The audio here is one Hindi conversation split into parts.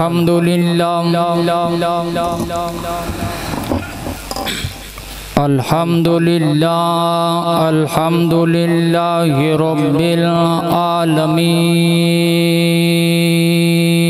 अल्हम्दुलिल्लाह अल्हम्दुलिल्लाह अल्हम्दुलिल्लाह रब्बिल आलमीन वस्सलातु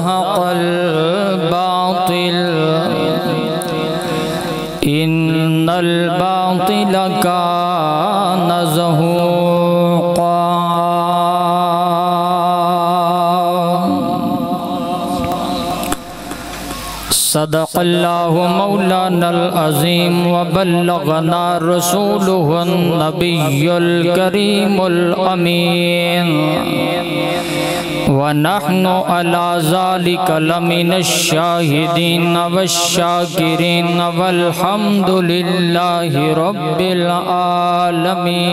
व ज़हक़ल बातिल इन्नल बातिल सदक़ल्लाहु मौलानल अज़ीम व बल्लगना रसूलुहुन नबियुल करीमुल अमीन व नहनु अला ज़ालिका लमिनश शाहिदीन वश्शाकिरीन वल्हम्दुलिल्लाहि रब्बिल आलमीन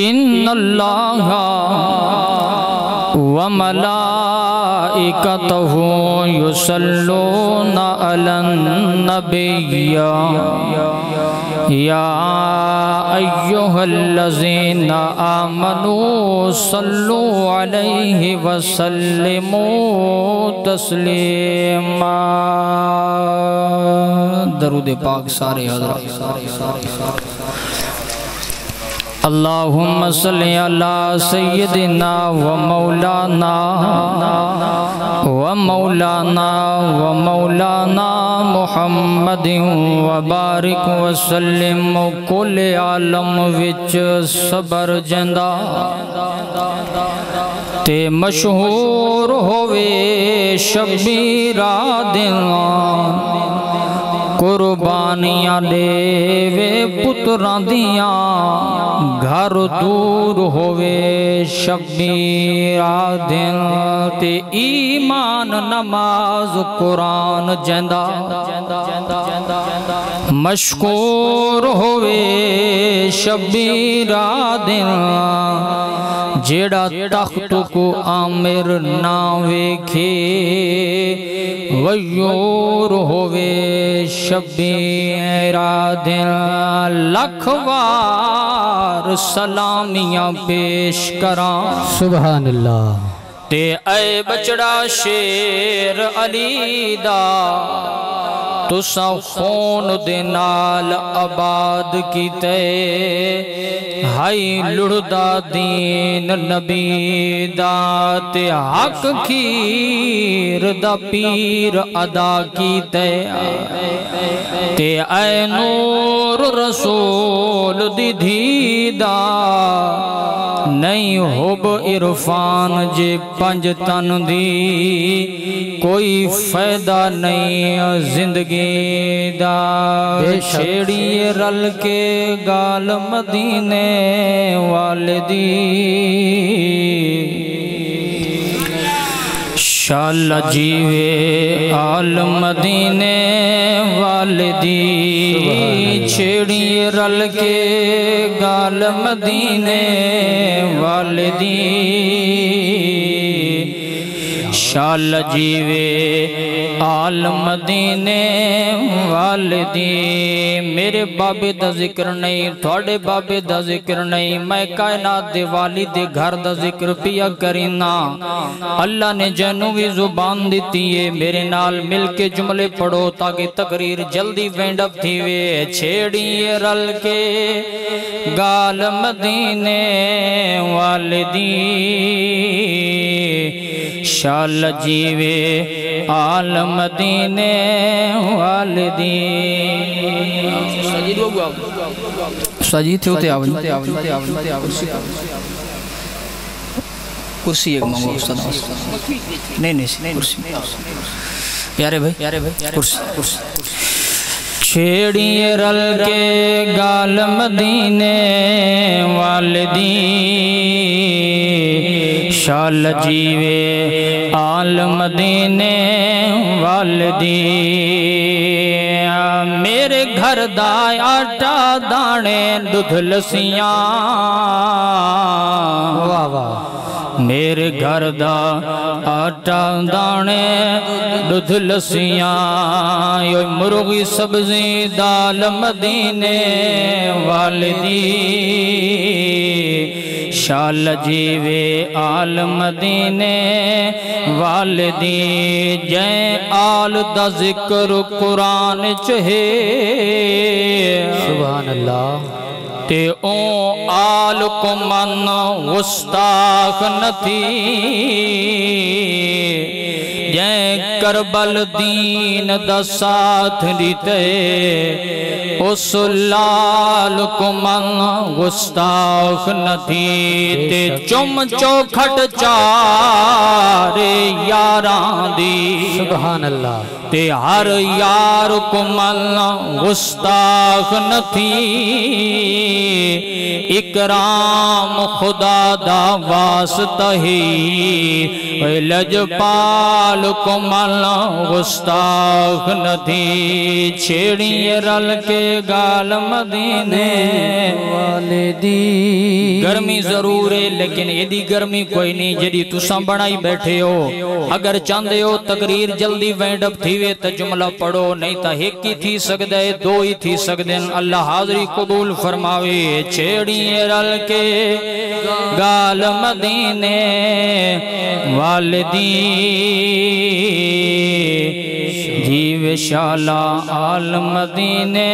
इन्नल्लाहा व मलाइकतहु युसल्लूना अलन नबिय्या या अय्युहल्लज़ीना आमनू सल्लु अलैहि व सल्लिमू तस्लीमा दरूद पाक सारे हज़रत अल्लाहुम्म सल्लि अला सय्यदिना व मौलाना व मौलाना व मौलाना मुहम्मदिन व बारिक व सल्लिम कुल आलम विच सबर जंदा ते मशहूर होवे शबीरा दिन कुर्बानियाँ देवे पुत्रां दियाँ। घर दूर होवे शबीरा दिन ते ईमान नमाज़ कुरान जंदा। मशकूर होवे शबीरा दिन। जेड़ा तख्त को आमिर ना वेखे वयोर होवे शबीरा दिन। लखवार सलामियाँ पेश करा। सुबहान ते ऐ बचड़ा शेर अली दा। तुसा खून दे आबाद कीते। हाई लुड़दा दीन नबी दा हक खीर दा पीर अदा कीते। ते ऐ नूर रसूल दी धीदा नहीं होब इरफान जे पंज तन दी। कोई फ़ायदा नहीं ज़िंदगी दा। रल के गाल मदीने वालदी शाल जीवे आल मदीने वालदी। छेड़िए रल के गाल मदीने वालदी। शाल जीवे, आल मदीने वालदी मेरे बाबे दा ज़िक्र नहीं, थोड़े बाबे का ज़िक्र नहीं। मैं कायनात दे वाली दे घर का ज़िक्र पिया करीना। अल्लाह ने जैनू भी ज़ुबान दी है। मेरे नाल मिल के जुमले पढ़ो ताकि तकरीर जल्दी वेंडअप थी वे छेड़ी रल के गाल मदीने वालदी शाल जीवे आल मदीने वालदी। सजी थे उते आवन कुर्सी एक मांगो सदा नहीं नहीं कुर्सी। प्यारे भाई प्यारे भाई कुर्सी कुर्सी। छेड़ी रल के गाल मदीने वालदी। शाल जीवे आल मदीने वालदी मेरे घर दा आटा दाने दुध लसियाँ वाह वाह। मेरे घर दा आटा दाने दुध लसियाँ यो मुर्गी सब्ज़ी दाल मदीने वालदी शाल जीवे आल मदीने वालदी जय आल दा ज़िक्र कुरान च सुबह अल्लाह ते ओ आल को मन न नथी। जै करबल दीन दा साथ दिते उस लाल को गुस्ताख नथी ते चुम चौखट चारे यारां दी सुभान अल्लाह ते हर यार को मल गुस्ताख नथी इकराम खुदा दा वास्ता ही लजपाल को मल गुस्ताख नथी छेड़ी रल के गाल मदीने वालिदी गर्मी ज़रूर है, लेकिन एदी गर्मी कोई नहीं जड़ी तुसा बनाई बैठे हो, अगर चाहते हो तकरीर जल्दी वेंड अप थी वे तो जुमला पढ़ो, नहीं तो एक ही थी सकता दो ही थी सकते अल्लाह हाजरी कबूल फरमावे, छेड़ी रल के गाल मदीने वालदी जीव शाला आल मदीने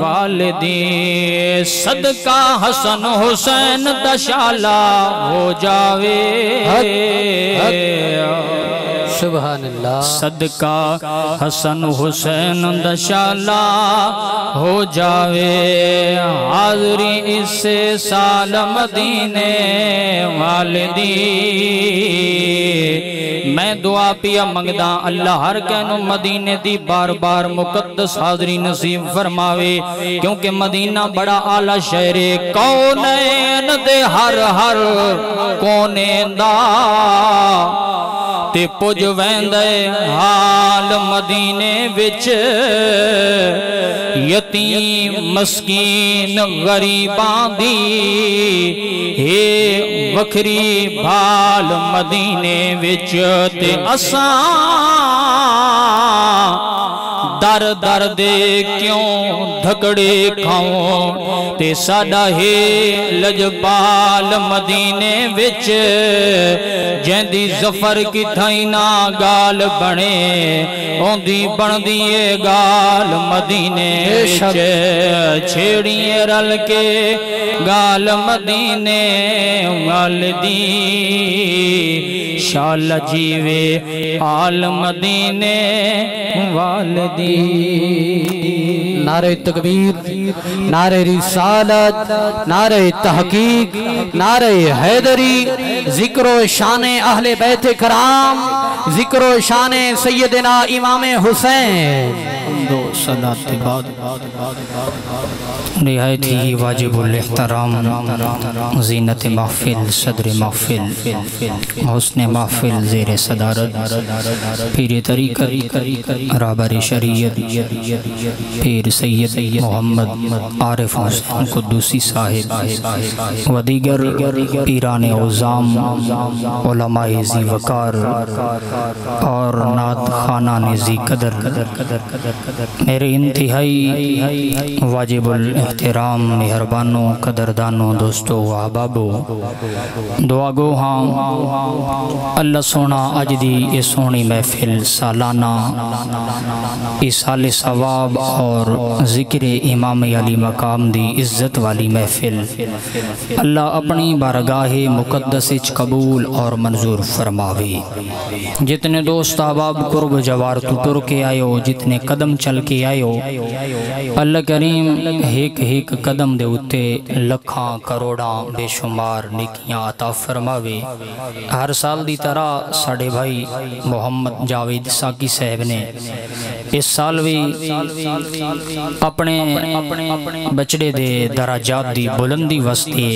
वालदी सदका हसन हुसैन दशाला हो जावे। अल्लाह सदका हसन हुसैन दशाला हो जावे। हाजरी इससे साल मदीने वालदी मैं दुआ पिया मंगदा, अल्लाह हर कहनो मदीने दी बार बार मुकद्दस हाजरी नसीब फरमावे, क्योंकि मदीना बड़ा आला शहर है। कौन दे हर हर कोने दा ते पुज वेंदे हाल मदीने विच यतीम मस्कीन गरीबां दी हे वखरी भाल मदीने विच ते असां दर दर दे क्यों धकड़े खाओ ते साडा हे लजपाल मदीने विच जैंदी जफर की थाई ना गाल बने ओंदी बनदी ए गाल मदीने विच छेड़िए रल के गाल मदीने वाल दी शाल जीवे आल मदीने वाल दी। नारे तकबीर, नारे रिसालत, नारे तहकीक, नारे हैदरी, जिक्रो शान अहले बैत कराम जिक्रो शान सैयदना इमाम हुसैन। दो सलात के बाद। नहायत ही वाजिबुल एहतराम जीनत महफिल, सदर महफिल, हुस्न महफिल, जेर सदारत, पीर तरीक़त राबर शरीयत, पीर सैयद मोहम्मद आरिफ हुसैन कुद्दूसी साहिब व दीगर पीरान उज़ाम उलमाए जी वकार, और नात खाना ने जी कदर। मेरे इंतहाई वाजिबुल एहतराम, मेहरबानों, कदरदानों, दोस्तों अहबाबो दुआ गो हाँ अल्लाह सोना अज दी ये सोहनी महफिल, सालाना इस साल सवाब और ज़िक्र इमाम अली मकाम दी इज़्ज़त वाली महफिल। अल्लाह अपनी बारगाह मुकद्दस कबूल और मंजूर फरमावे। जितने दोस्त अहबाब कुर्ब, जवार तू तुर के आयो जितने कदम चल के आयो। अल्लाह करीम एक एक कदम दे उत्ते लखां करोड़ां बेशुमार निकियाँ अता फरमावे। हर साल दी तरह साढ़े भाई मोहम्मद जावेद साकी साहब ने इस साल भी अपने बचड़े दे दराजात दी बुलंदी वास्ते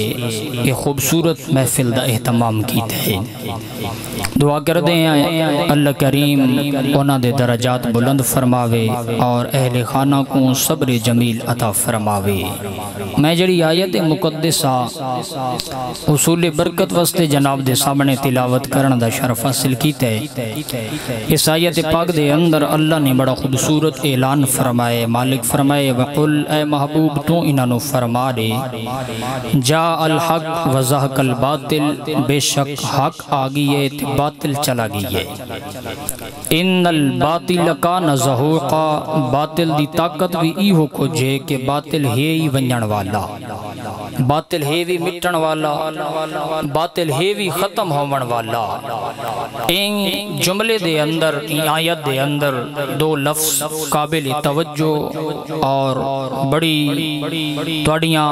ये खूबसूरत महफिल का एहतमाम किया है। दुआ करते हैं अल्लाह करीम उन्होंने दराजात बुलंद फरमावे। और अहल खाना को सब्र जमील अता फरमावे। मैं जड़ी आयत मुकदसा उसूल बरकत वास्ते जनाब दे सामने तिलावत करने का शरफ हासिल किया है इस आयत पाक दे अंदर अल्लाह ने बड़ा खूबसूरत ऐलान फरमाए। मालिक फरमाए, वकुल ए महबूब, तू इन्हों फरमा दे। जा अल हक वजह कल बातिल, बेशक हक आ गई है, बातिल चला गई है। इन अल बातिल का नजहूका बातिल दी ताकत भी इहो खोजे कि बातिल है ही वंजण वाला। बातिल है भी मिटण वाला। बातिल है भी खत्म होवन वाला। इन जुमले दे अंदर आयत दे अंदर दो लफ्ज काबिल तवज्जो और बड़ी थोड़ियाँ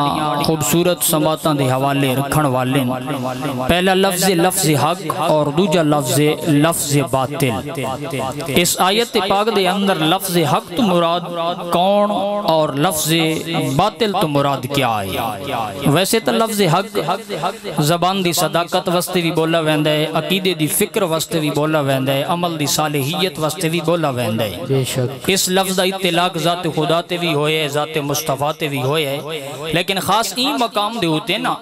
खूबसूरत समातां दे हवाले रखण वाले पहला लफ्ज लफ्ज हक और दूजा लफ्ज लफ्ज बातिल। इस आयत पाक दे अंदर लफ्ज हक तो मुराद कौन और लफ्ज बातिल तो मुराद क्या है? वैसे तो लफ्ज हक जबान दी सदाकत वास्ते भी बोला वैंदा है अकीदे दी फ़िक्र वास्ते भी बोला वैंदा है अमल दी सालिहियत वास्ते भी बोला वैंदा है। इस लफ्ज का इतलाक ज़ात खुदा ते भी होए है ज़ात मुस्तफ़ा ते भी होए है लेकिन खास ई मकाम दे होते ना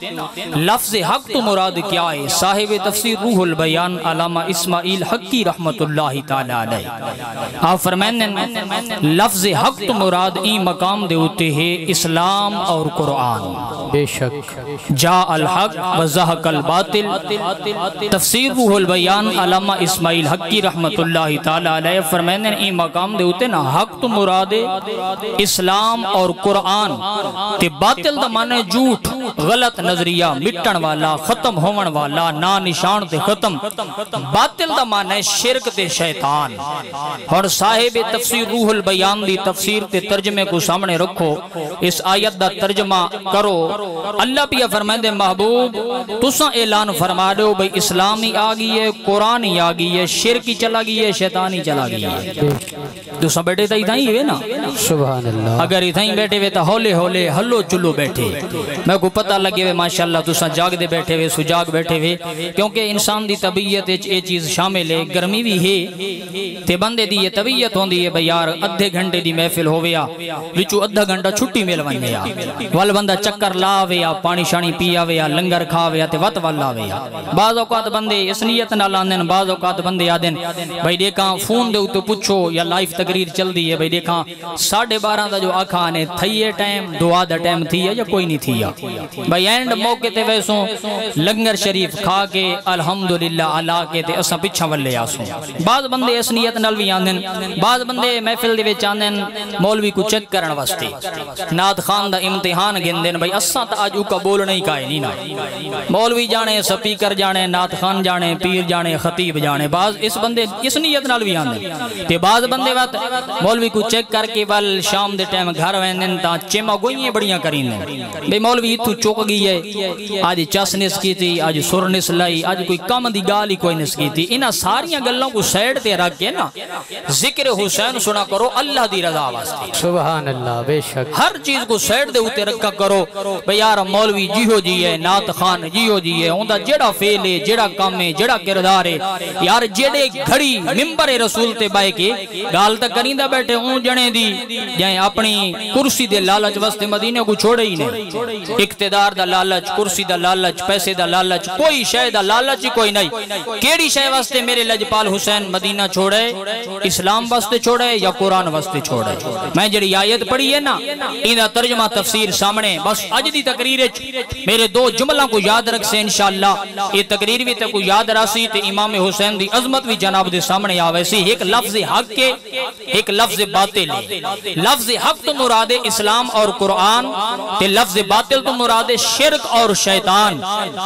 लफ्ज हक तो मुराद क्या है? साहिब तफसीर रूहुल बयान अलामा इस्माइल हक्की रहमतुल्लाह ताला अलैह। आप फरमाने लफ्ज हक तो मुराद ई मकाम दे होते है इस्लाम और कुरान बेशक। जा अल हक वजह कल बातिल। तफसीर रूहुल बयान अलामा इस्माइल हक्की रहमतुल्लाह ताला अलैह फरमाने ई मकाम दे उते ना हक तो मुरादे इस्लाम और कुरान ते बातिल दा माने झूठ गलत नज़रिया मिटण वाला खत्म होवन वाला ना निशान ते खत्म। बातिल दा माने शिरक ते शैतान। और साहिब तफसीर रूहुल बयान दी तफसीर ते तर्जमे को सामने रखो। इस आयत दा तर्जमा करो। अल्लाह पिया फरमांदे महबूब तुसा ऐलान फरमा दो भाई इस्लाम ही आ गई है कुरान ही आ गई है शिरक ही चला गई है शैतान ही चला गई है। तुसा बैठे तो इतना ही है ना? सुभान अल्लाह अगर इतना ही बैठे हुए तो हौले हौले हल्लो चुल्लो बैठे। मैं को पता लगे वे माशाल्लाह तुसा जागदे बैठे हुए सुजाग बैठे हुए क्योंकि इंसान दी तबीयत ये चीज़ शामिल है गर्मी भी है ते बंदे दी ये तबीयत होंदी है भाई यार अद्धे घंटे दी महफिल होवे आ, विचू अद्धा घंटा छुट्टी मिल वने आ। वल बंदा चक्कर ला आवे आ पानी शानी पी आवे आ, लंगर खावे आ ते वत वल आवे आ। बाज औकात बंदे इस नियत नाल आंदे न, बाज औकात बंदे आदे भाई देखा, फ़ोन दे उत्ते पुछो या लाइव तकरीर चलदी है, भाई देखा, साढ़े बारह का जो आखा ने थी है टाइम, दुआ दा टाइम थी या कोई नहीं थी है भाई एंड मौके ते वैसो, लंगर शरीफ खा के, अल्हम्दुलिल्लाह अला के ते असा पिछा वल्ले आसो। बाद बंदे इस नियत नाल भी आंदे बाद बंदे महफिल दे विच आंदे मौलवी को चेक करन वास्ते नाद खान दा इम्तिहान गिनदे भाई असा तो अज उका बोलना ही काए नहीं ना मौलवी जाने स्पीकर जाने नात खान जाने पीर जाने खतीब जाने बाज इस बंदे इस नीयत नाल भी आंदे ते बाज बंदे वत मौलवी को चेक करके वल शाम दे टाइम घर वेंदे ता चेमा गोइयाँ बड़ियाँ करींदे बे मौलवी तू चुक गई है आज चस निस कीती आज सुर निस लाई आज कोई कम दी गाल ही कोई निस कीती इना सारियाँ गल्लों को साइड ते रख के ना ज़िक्र हुसैन सुना करो अल्लाह दी रजा वास्ते। सुबहान अल्लाह बेशक। हर चीज़ को साइड दे उत्ते रखा करो। भाई यार मौलवी जिहो जी है नात खान जिहो जी है उनका जेड़ा फेल है जेड़ा काम है जेड़ा किरदार है यार जेड़े घड़ी मिंबर है रसूल ते बाय के गाल तक करींदा बैठे ऊं जने दी जै अपनी कुर्सी दे लालच वास्ते मदीने को छोड़े ही नहीं। इक्तदार दा लालच कुर्सी दा लालच पैसे दा लालच कोई शय दा लालच ही कोई नहीं। केड़ी शय वास्ते मेरे लजपाल हुसैन मदीना छोड़े इस्लाम वास्ते छोड़े या कुरान वास्ते छोड़े। मैं जड़ी आयत पढ़ी है ना इनका तर्जमा तफसीर सामने बस अज दी तकरीर मेरे दो जुमलों को याद रख से इंशाअल्लाह। ये तकरीर भी तक याद रासी ते इमाम हुसैन दी अजमत भी जनाब दे सामने आवे सी। एक लफ्ज हक के, एक लफ्ज बातिल लफ्ज हक तो मुराद इस्लाम और कुरान ते लफ्ज बातिल तो मुराद शिरक और शैतान।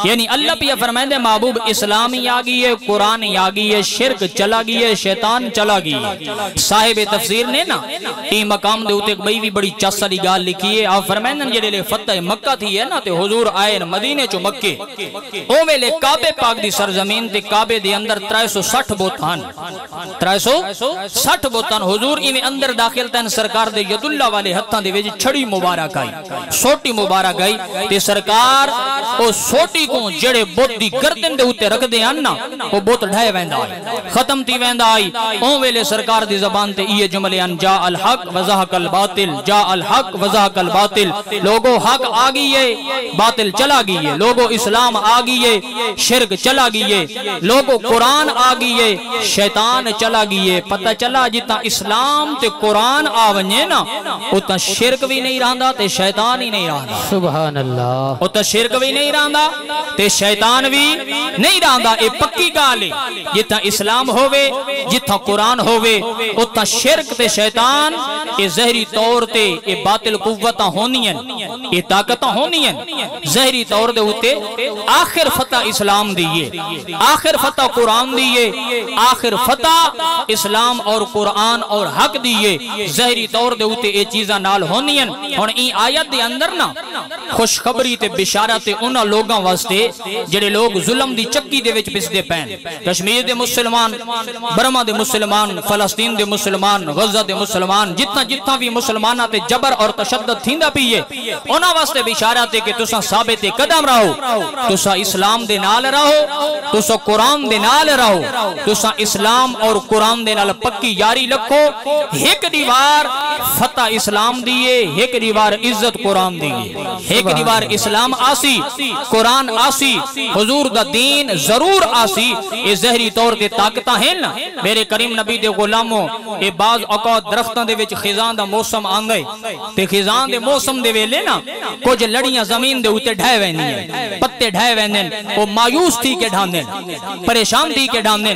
यानी अल्लाह पिया फरमाइंदे, महबूब, इस्लाम ही आ गई है, कुरान ही आ गई है, शिरक चला गई है, शैतान चला गई है। साहिब तफसीर ने ना? ई मकाम दे उते बई भी बड़ी चस वाली गाल लिखी है। आप फरमाइंदे जेड़े ले फतह मक्का थी है ना, ते हुजूर आए मदीने चो मक्के। ओ वेले काबे पाक दी सरजमीन ते काबे दे अंदर 360 बोतान। 360 बोतान। हुजूर इवें अंदर दाखिल तन सरकार दे यदुल्ला वाले हत्थां दे विच छड़ी मुबारक आई। सोटी मुबारक आई। ते सरकार ओ सोटी को जेड़े बुत दी गर्दन दे उत्ते रखदे हन ना, ओ बुत ढाए वेंदा खत्म थी वेंदा आई। ओ वेले सरकार दी जबान ते ये जुमले अन जा अल हक वज़हकल बातिल जा अल हक वज़हकल बातिल। लोगो हक आ गई है बातिल चला गई है। लोगो इस्लाम आ गई है शिरक चला गई है। लोगो कुरान आ गई है शैतान चला गई है। पता चला जितना इस्लाम ते कुरान आ वने ना उतना शिरक भी नहीं रहा ते शैतान ही नहीं रहा सुबहान अल्लाह उतना शिरक भी नहीं रहा ते शैतान भी नहीं रहा पक्की गाल है जितना इस्लाम होवे जिथा कुरान होवे उतना शिरक ते शैतान ये जहरी तौर ते ये बातिल कुव्वत होनियन, ये ताकत होनियन। जहरी तौर दे उते आखिर फतह इस्लाम दिए आखिर फतह कुरान दिए आखिर फतह इस्लाम और कुरान और हक दिए जहरी तौर दे उते ये चीजा नाल होनियन। हुन ई आयत दे अंदर ना खुशखबरी ते बिशारत ते उन्हां लोगां वास्ते, जेड़े लोग जुल्म दी चक्की दे विच पिसदे पैन। कश्मीर दे मुसलमान, बर्मा दे मुसलमान, फलस्तीन दे मुसलमान गजा दे मुसलमान, जितना जितना भी मुसलमाना ते जबर और तशद्दद थींदा पीए उन्हां वास्ते बिशारत है कि तुसा साबित कदम रहो, तुसा इस्लाम दे नाल रहो, तुसा कुरान दे नाल रहो, तुसा इस्लाम और कुरान दे नाल पक्की यारी रखो एक दीवार फतह इस्लाम दिए एक दीवार इज़्ज़त कुरान दिए एक दीवार इस्लाम आसी, कुरान आसी, हुजूर दा दीन ज़रूर आसी। ये जहरी तौर ते ताकत है ना मेरे करीम नबी दे गुलामो, ये बाज औकात दरख्तों दे विच खिजां दा मौसम आंदे ते खिजान दे मौसम दे वेले ना, कुछ लड़ियाँ ज़मीन दे उते ढह वेंदियाँ। पत्ते ढह वेंदे ओ मायूस थी के ढांदे परेशान थी के ढांदे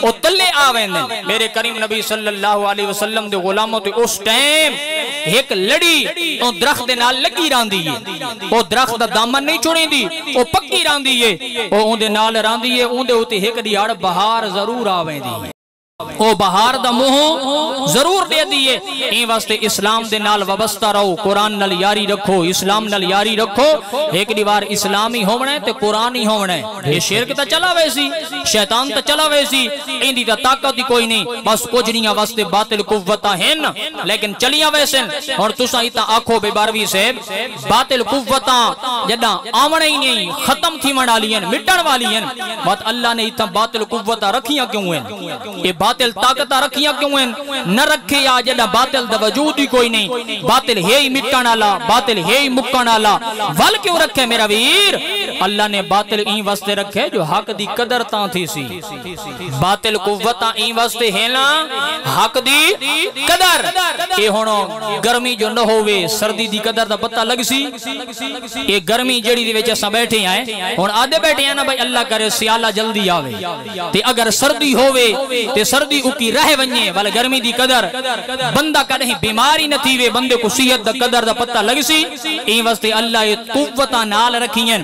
ओ तल्ले आ वेंदे मेरे करीम नबी सल्लल्लाहु अलैहि वसल्लम दे गुलामो ते उस टाइम एक लड़ी ओ दरख्त दे नाल लगी रांदी है। ओ दरख्त दा दामन नहीं चुड़ींदी ओ पक्की रांदी है। ओ उंदे नाल रांदी है, उंदे उते एक दी अड़ बहार ज़रूर आवेंदी है बहार दा मुँह ज़रूर दे दिए। वास्ते इस्लाम दे नाल वाबस्ता रहो। कुरान नाल यारी रखो, इस्लाम नाल यारी रखो। एक दीवार इस्लाम ही होवना है कुरान ही होवना है शिरक ता चला वैसी, शैतान ता चला वैसी। इंदी ता ताकत ही कोई नहीं। बस कुजरियाँ वास्ते बातिल कुव्वता हैं लेकिन चलियाँ वैसे और तुसा इता आखो बे बारवी साहब, बातिल कुव्वता जदा आवणे ही नहीं, खत्म थी वाली हैं मिटण वाली हैं अल्लाह ने इता बातिल कुव्वता रखियाँ क्यों हैं? बातिल ताकत रखियाँ क्यों हैं? न रखे या जदा बातिल दा वजूद ही कोई नहीं। बातिल है ही मिटण वाला बातिल है ही मुक्कण वाला वल क्यों रखे मेरा वीर? अल्लाह ने बातिल ई वास्ते रखे जो हक दी कदर ता थी सी। बातिल कुव्वता ई वास्ते है ना हक दी कदर। ये हुन गर्मी जो न होवे, सर्दी दी कदर दा पता लग सी ये गर्मी जेड़ी दे विच असां बैठे आए हुन आदे बैठे आ ना भाई अल्लाह करे, सियाला जल्दी आवे। ते अगर सर्दी होवे, ते सर्दी उकी रह वञे, वल गर्मी दी कदर। बंदा कॾहिं बीमार न थी वे बंदे को सिहत दा कदर दा पता लग सी ई वास्ते अल्लाह ये कुव्वतां नाल रखियन,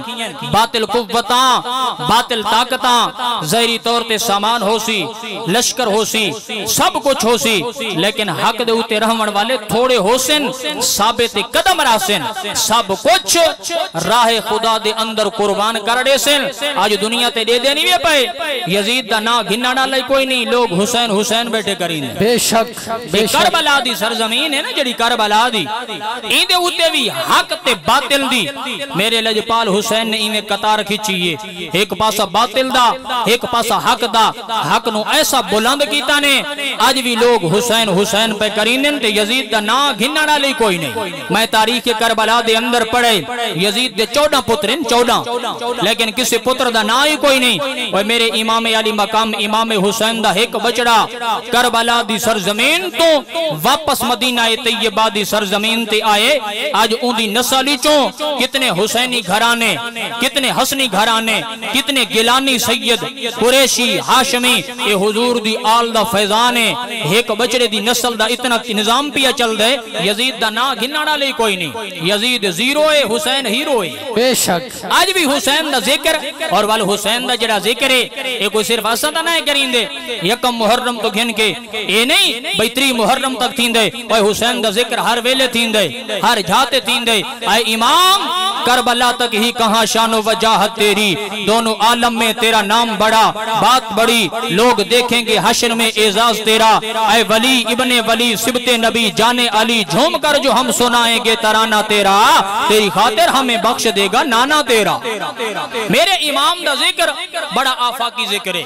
बातिल कुव्वतां, बातिल ताकतां, जहरी तौर ते सामान होसी, लश्कर होसी, सब कुछ होसी, लेकिन हक दे उते रहवन वाले थोड़े होसन साबे ते कदम रासन, सब कुछ राह खुदा दे अंदर कुर्बान कर देसन। आज दुनिया ते दे देनी वे पे यजीद दा ना घिन्ना लई कोई नहीं, लोग हुसैन हुसैन बैठे करीने। बेशक ये बेशक। करबला दी सरजमीन है ना जड़ी करबला दी। इंदे उत्ते भी हक ते बातिल दी। मेरे लजपाल हुसैन ने इवें कतार खिंची है। एक पासा बातिल दा एक पासा हक दा। हक नु ऐसा बुलंद कीता ने आज भी लोग हुसैन हुसैन पे करीने ते यजीद दा ना घिन्ना लई कोई नहीं। मैं तारीख के करबला दे अंदर पढ़े। यजीद दे 14 पुत्र हैं 14 लेकिन किसी पुत्र दा ना ही कोई नहीं। ओए मेरे इमाम अली मकाम इमाम हुसैन दा एक बचड़ा करबला दी सरजमीन तो वापस मदीना ए तैयबा दी सरजमीन ते आए। आज उंदी नस्ल चों कितने हुसैनी घराने कितने हसनी घराने कितने गिलानी सैयद कुरैशी हाशमी ए हुजूर दी आल दा फैजान है। एक बचड़े दी नस्ल दा इतना निज़ाम पिया चल दे यजीद दा ना गिनना ले कोई नहीं। यजीद ज़ीरो है हुसैन हीरो है। बेशक। आज भी हुसैन दा ज़िक्र और वाल हुसैन दा जड़ा ज़िक्र है ये कोई सिर्फ़ असा ता ना करींदे। यकम मुहर्रम तो घिन के। ये नहीं भाई त्री मुहर्रम तक थींदे। ओए हुसैन दा ज़िक्र हर वेले थींदे, हर जाते थींदे। आए इमाम, करबला तक ही कहाँ शानो वजाहत तेरी। दोनों आलम में तेरा नाम बड़ा, बात बड़ी। लोग देखेंगे हशर में एजाज तेरा। ऐ वली, इब्ने वली, सिबते नबी, जाने अली, झूम कर जो हम सुनाएँगे तराना तेरा। तेरी खातिर हमें बख्श देगा नाना तेरा। मेरे इमाम दा ज़िक्र बड़ा आफाकी ज़िक्र है,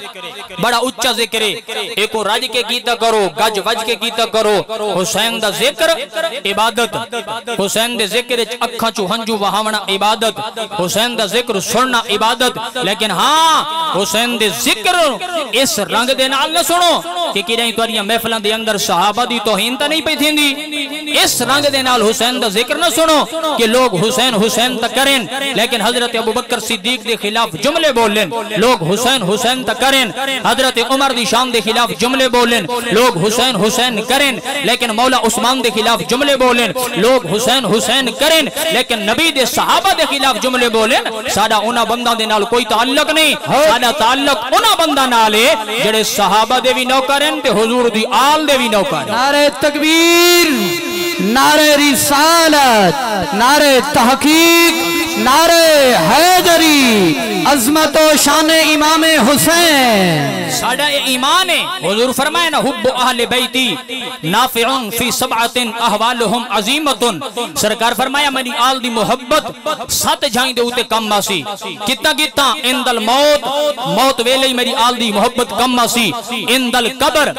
बड़ा उच्चा ज़िक्र है। एको रज के कीता करो, गज वज के कीता करो। हुसैन दा ज़िक्र, इबादत। हुसैन दे ज़िक्र अखां चो हंजू वहावना इबादत। हुसैन दा ज़िक्र सुनना इबादत। लेकिन हाँ हुसैन दे ज़िक्र इस रंग दे नाल न सुनो, कि किरें तुआरियाँ महफिलां दे अंदर सहाबा दी तौहीन ता नहीं पई थींदी। इस रंग दे नाल हुसैन दा ज़िक्र न सुनो, कि लोग हुसैन हुसैन तक करें लेकिन हज़रत अबू बकर सिद्दीक के खिलाफ जुमले बोलें लोग हुसैन हुसैन तक करें हज़रत उमर दी शान के खिलाफ जुमले बोलें लोग हुसैन हुसैन करें लेकिन मौला उस्मान के खिलाफ जुमले बोलें लोग हुसैन हुसैन करें लेकिन नबी दे सहाबा के खिलाफ जुमले बोलें साडा उन्हां बंदा दे नाल कोई ताल्लुक नहीं साडा ताल्लुक उन्हां बंदा नाल है जेड़े सहाबा दे भी नौकर हैं ते हुजूर दी आल दे भी नौकर हैं। नारे तकबीर नारे रिसालत नारे तहकीक नारे हैदरी, अजमत शान इमाम हुसैन। साडा ईमान है। हुजूर फरमाए ना, हुब्बु अहले बैती, नाफिउन फ़ी सबअतिन अहवालुहुम अजीमतुन। सरकार फरमाया, मेरी आल दी मोहब्बत सत जाई दे उते कम आसी। कितना कितना? इंदल मौत। मौत वेले मेरी आल दी मोहब्बत कम आसी। इंदल कबर।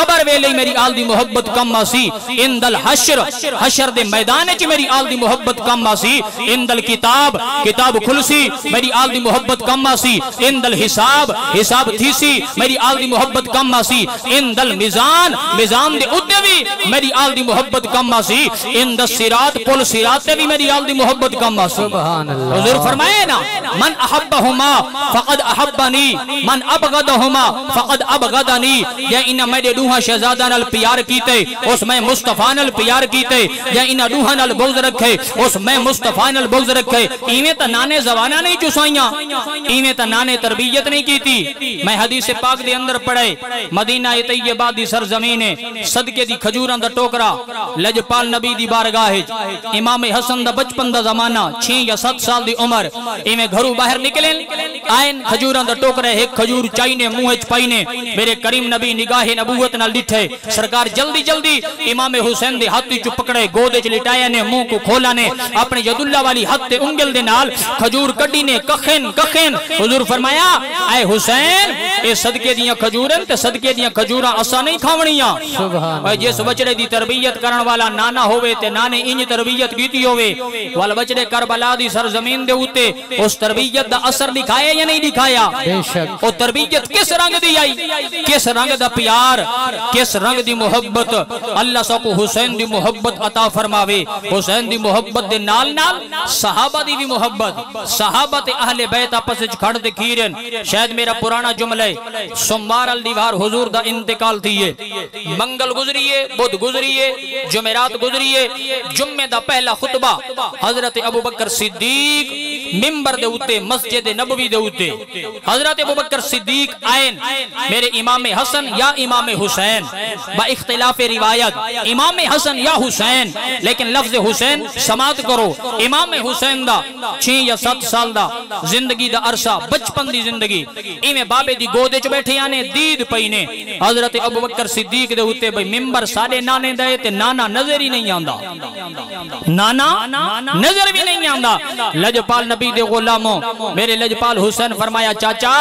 कबर वेले मेरी आल दी मोहब्बत कम आसी। इंदल हशर। हशर दे मैदान च मेरी आल दी मोहब्बत कम आसी। इंदल किताब किताब किताब खुलसी मेरी आल दी मोहब्बत कम आसी इंदल हिसाब हिसाब थीसी मेरी आल दी मोहब्बत कम आसी इंदल मिजान मिजान दे उते भी मेरी आल मोहब्बत कम आसी इन इंद सिरात पुल सिरात भी मेरी आल मोहब्बत कम आसी। सुभान अल्लाह हुजूर फरमाए ना मन अहब्बहुमा फकद अहब्बनी मन अबगदहुमा फकद अबगदनी या इन मेरे दूहा शहजादा नाल प्यार कीते उस मैं मुस्तफ़ा नाल प्यार कीते या इन दूहा नाल बुग़्ज़ रखे उस मैं मुस्तफ़ा नाल बुग़्ज़ रखे इवें त नाने जवाना नहीं चुसाइयाँ। इवें त नाने तरबियत नहीं कीती मैं हदीस पाक दे अंदर पढ़े। मदीना ए तैयबा दी सरजमीन सदके दी खजूरां दा टोकरा। लजपाल नबी दी बारगाह इमाम हसन दा बचपन दा जमाना। 6 या 7 साल दी उम्र। इवें घरों बाहर निकले। आयन खजूरां दा टोकरा एक खजूर चाइने मुँह च पाइने मेरे करीम नबी निगाहे नबूवत नाल डिठे। सरकार जल्दी जल्दी इमाम हुसैन दे हाथ च पकड़े। गोद च लिटाया ने, मुँह को खोला ने। अपने यदुल्ला वाली हाथ ते उंगल दे नाल खजूर कड्डी ने कखेन कखेन। हुजूर फरमाया ऐ हुसैन ए सदके दियाँ खजूरन ते सदके दियाँ खजूरां असा नहीं खावणियाँ। सुभान ओए जिस बचड़े दी तरबियत करण वाला नाना होवे ते नाने इंज तरबियत कीती होवे। वाल बचड़े करबला दी सरजमीन दे उते उस तरबियत दा असर दिखाया या नहीं दिखाया? बेशक। ओ तरबियत किस रंग दी आई? किस रंग दा प्यार? किस रंग दी मोहब्बत? अल्लाह सबको हुसैन दी मोहब्बत अता फरमावे। हुसैन दी मोहब्बत दे नाल नाल सहाबा दी भी मोहब्बत। सहाबा ते अहले बैत आपस खड़ ते खीरन। शायद मेरा पुराना जुमला है। सोमवार अल दीवार हुजूर दा इंतकाल थी मंगल गुजरिए बुध गुजरिए जुमेरात गुजरिए जुम्मे दा पहला खुतबा हज़रत अबू बकर सिद्दीक मिंबर दे उत्ते मस्जिद नबवी दे उत्ते हज़रत अबू बकर सिद्दीक आयन। मेरे इमाम हसन या इमाम हुसैन। बा इख्तिलाफ रिवायत, इमाम हसन या हुसैन। लेकिन लफ्ज हुसैन समात करो। इमाम हुसैन दा 6 या 7 साल अरसा, बचपन हज़रत लजपाल नबी दे गुलामो, मेरे लजपाल हुसैन फरमाया, चाचा,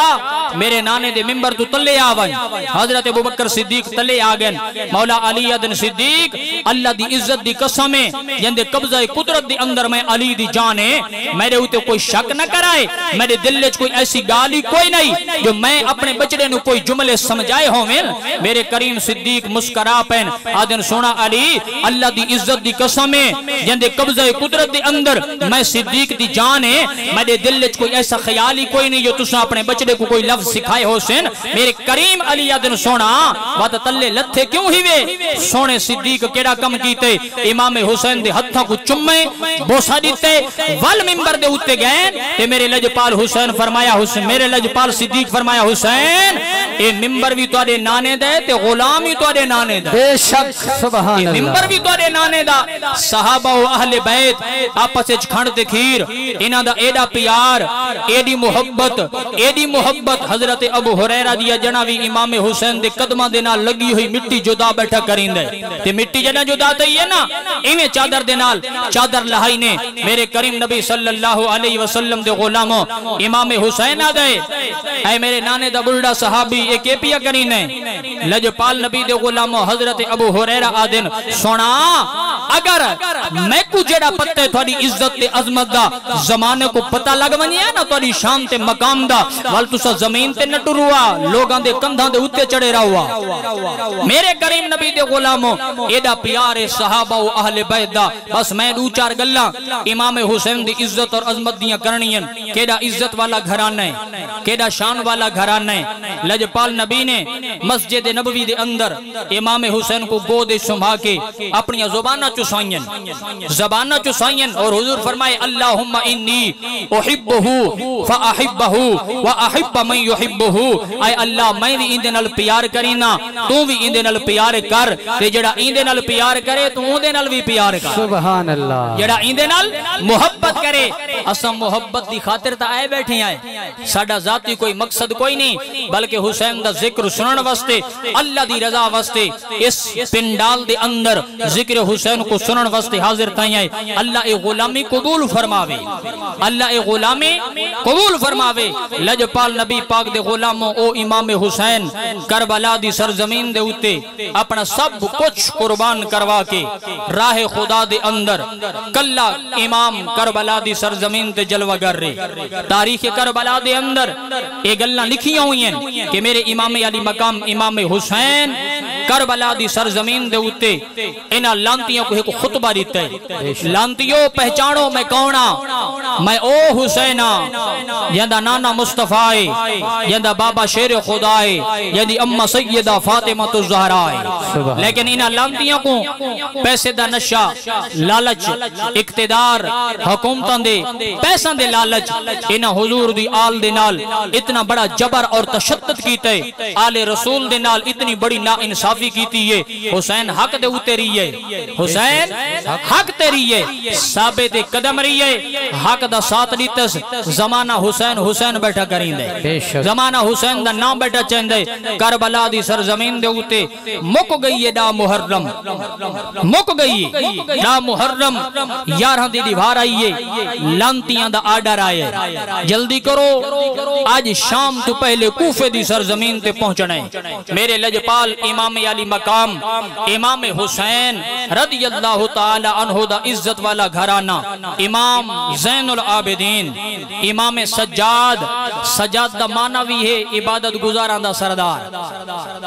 मेरे नाने दे मिंबर तू तले आ वन हज़रत अबू बकर सिद्दीक तले आ गए। मौला अली अदन सिद्दीक, अल्लाह दी इज़्ज़त दी कसम है, जंदे कब्जा कुदरत अंदर मैं अली दी जान है। मेरे उते कोई शक न कराए। मेरे दिल च कोई ऐसी गाल ही कोई नहीं जो मैं अपने बचड़े नु कोई जुमले समझाए होवें। मेरे करीम सिद्दीक मुस्करा पैन। आदन सोना अली, अल्लाह दी इज़्ज़त दी कसम है जंदे कब्जा कुदरत दे अंदर मैं सिद्दीक दी जान है मेरे दिल च कोई ऐसा ख्याल ही कोई नहीं जो तुसा अपने बचड़े को कोई लफ्ज सिखाए हो सेन मेरे करीम अली आदन सोना बात तल्ले लथे क्यों ही वे? सोने सिद्दीक केड़ा कम कीते? इमाम हुसैन दे हत्थां को चुम्मे, बोसा दीते वल मिंबर दे उत्ते गए। ते मेरे लजपाल हुसैन फरमाया हुसैन मेरे लजपाल सिद्दीक फरमाया हुसैन ए मिंबर भी तोड़े नाने दे ते गुलाम भी तोड़े नाने दा बेशक सुभान अल्लाह। मिंबर भी तोड़े नाने दा। सहाबा व अहले बैत आपस विच खंड ते खीर। इना दा एडा प्यार एडी मोहब्बत एडी मोहब्बत हज़रत अबू हुरैरा दी जनावी इमाम हुसैन दे कदमां दे नाल लगी हुई मिट्टी जुदा बैठा करिंदे ते मिट्टी जदा जुदा तई है ना? इवें चादर दे नाल चादर लहाई ने। मेरे करीम नबी सल्लल्लाहु अलैहि वसल्लम दे गुलामो, इमाम हुसैन आ गए। ऐ मेरे नाने दा बुढ़ा सहाबी ए के पिया करीने लजपाल नबी दे गुलामो, हज़रत अबू हुरैरा आदिन सुना, अगर मैं को जेड़ा पत्ते थोड़ी इज़्ज़त ते अजमत दा, जमाने को पता लग वनिया ना थोड़ी शान ते मकाम दा, वल तुसा ज़मीन ते न टुरुआ, लोगां दे कंधां दे उत्ते चढ़े रहुआ मेरे करीम नबी दे गुलामो, एदा प्यार है सहाबा व अहले बैत दा, बस मैं दो चार गल्ला, इमाम हुसैन दी इज़्ज़त और अजमत दियाँ करनियन केड़ा इज़्ज़त वाला घराना है केड़ा शान वाला घराना है। लजपाल नबी ने मस्जिद नबवी दे अंदर इमाम हुसैन को गोद संभा के अपनी जुबाना चुसाइयन जबाना चुसाइयन और हुजूर फरमाए अल्लाहुम्मा इन्नी उहिब्बुहु फअहिब्बहु व अहिब्ब मन युहिब्बुहु। आए अल्लाह मैं भी इंदे नाल प्यार करीना तू भी इंदे नाल प्यार कर ते जेड़ा इंदे नाल प्यार करे तू उदे नाल भी प्यार कर। सुभान अल्लाह जेड़ा इंदे नाल मोहब्बत करे। असम मोहब्बत की खातिर ता आए बैठे आए साडा जाती कोई मकसद कोई नहीं, बल्कि हुसैन दा ज़िक्र सुनने वास्ते, अल्लाह दी रजा वास्ते, इस पिंडाल दे अंदर ज़िक्र हुसैन को सुनने वास्ते हाजिर ताई आए अल्लाह ए गुलामी कबूल फरमावे। अल्लाह ए गुलामी कबूल फरमावे। लजपाल नबी पाक दे गुलामो, ओ इमाम हुसैन, करबला दी सरजमीन दे उत्ते अपना सब कुछ कुर्बान करवा के, राह खुदा दे अंदर कल्ला इमाम करबला दी सरजमीन ते जलवा कर रहे तारीख करबला दे अंदर ये गल्ला लिखी हुई हैं कि मेरे इमाम अली मकाम इमाम हुसैन करबला दी सरजमीन दे उत्ते इना लांतियों को एक खुतबा दिता लांतियों पहचानो मैं कौना मैं ओ हुसैना जंदा नाना मुस्तफ़ा है जंदा बाबा शेर खुदा है जंदी अम्मा सैयदा फातिमा तो जहरा है लेकिन इना लांतियों को पैसे दा नशा लालच इक्तदार हुकूमतां दे पैसा दे लालच इना हुजूर दी आल दे नाल इतना बड़ा जबर और तशद्दुद कीते आले रसूल दे नाल इतनी बड़ी नाइंसाफी कीती है। हुसैन हक दे उते रही है। हुसैन हक ते रही है। साबे ते कदम रही है। हक दा साथ दितस जमाना हुसैन हुसैन बैठा करींदे। जमाना हुसैन दा नाम बैठा चंदे। करबला दी सरजमीन दे उते मुक गई है डा मुहर्रम। मुक गई है डा मुहर्रम। 11 दी दीवार आई है। लांतियाँ दा आर्डर आए जल्दी करो। आज शाम तो पहले कूफे दी सरजमीन ते पहुँचना है। मेरे लजपाल इमाम अली मकाम, इमाम हुसैन रदी अल्लाह तआला अन्हु दा इज़्ज़त वाला घराना, इमाम जैनुल आबिदीन, इमाम सज्जाद सज्जाद दा माना भी है इबादत गुजारां दा सरदार।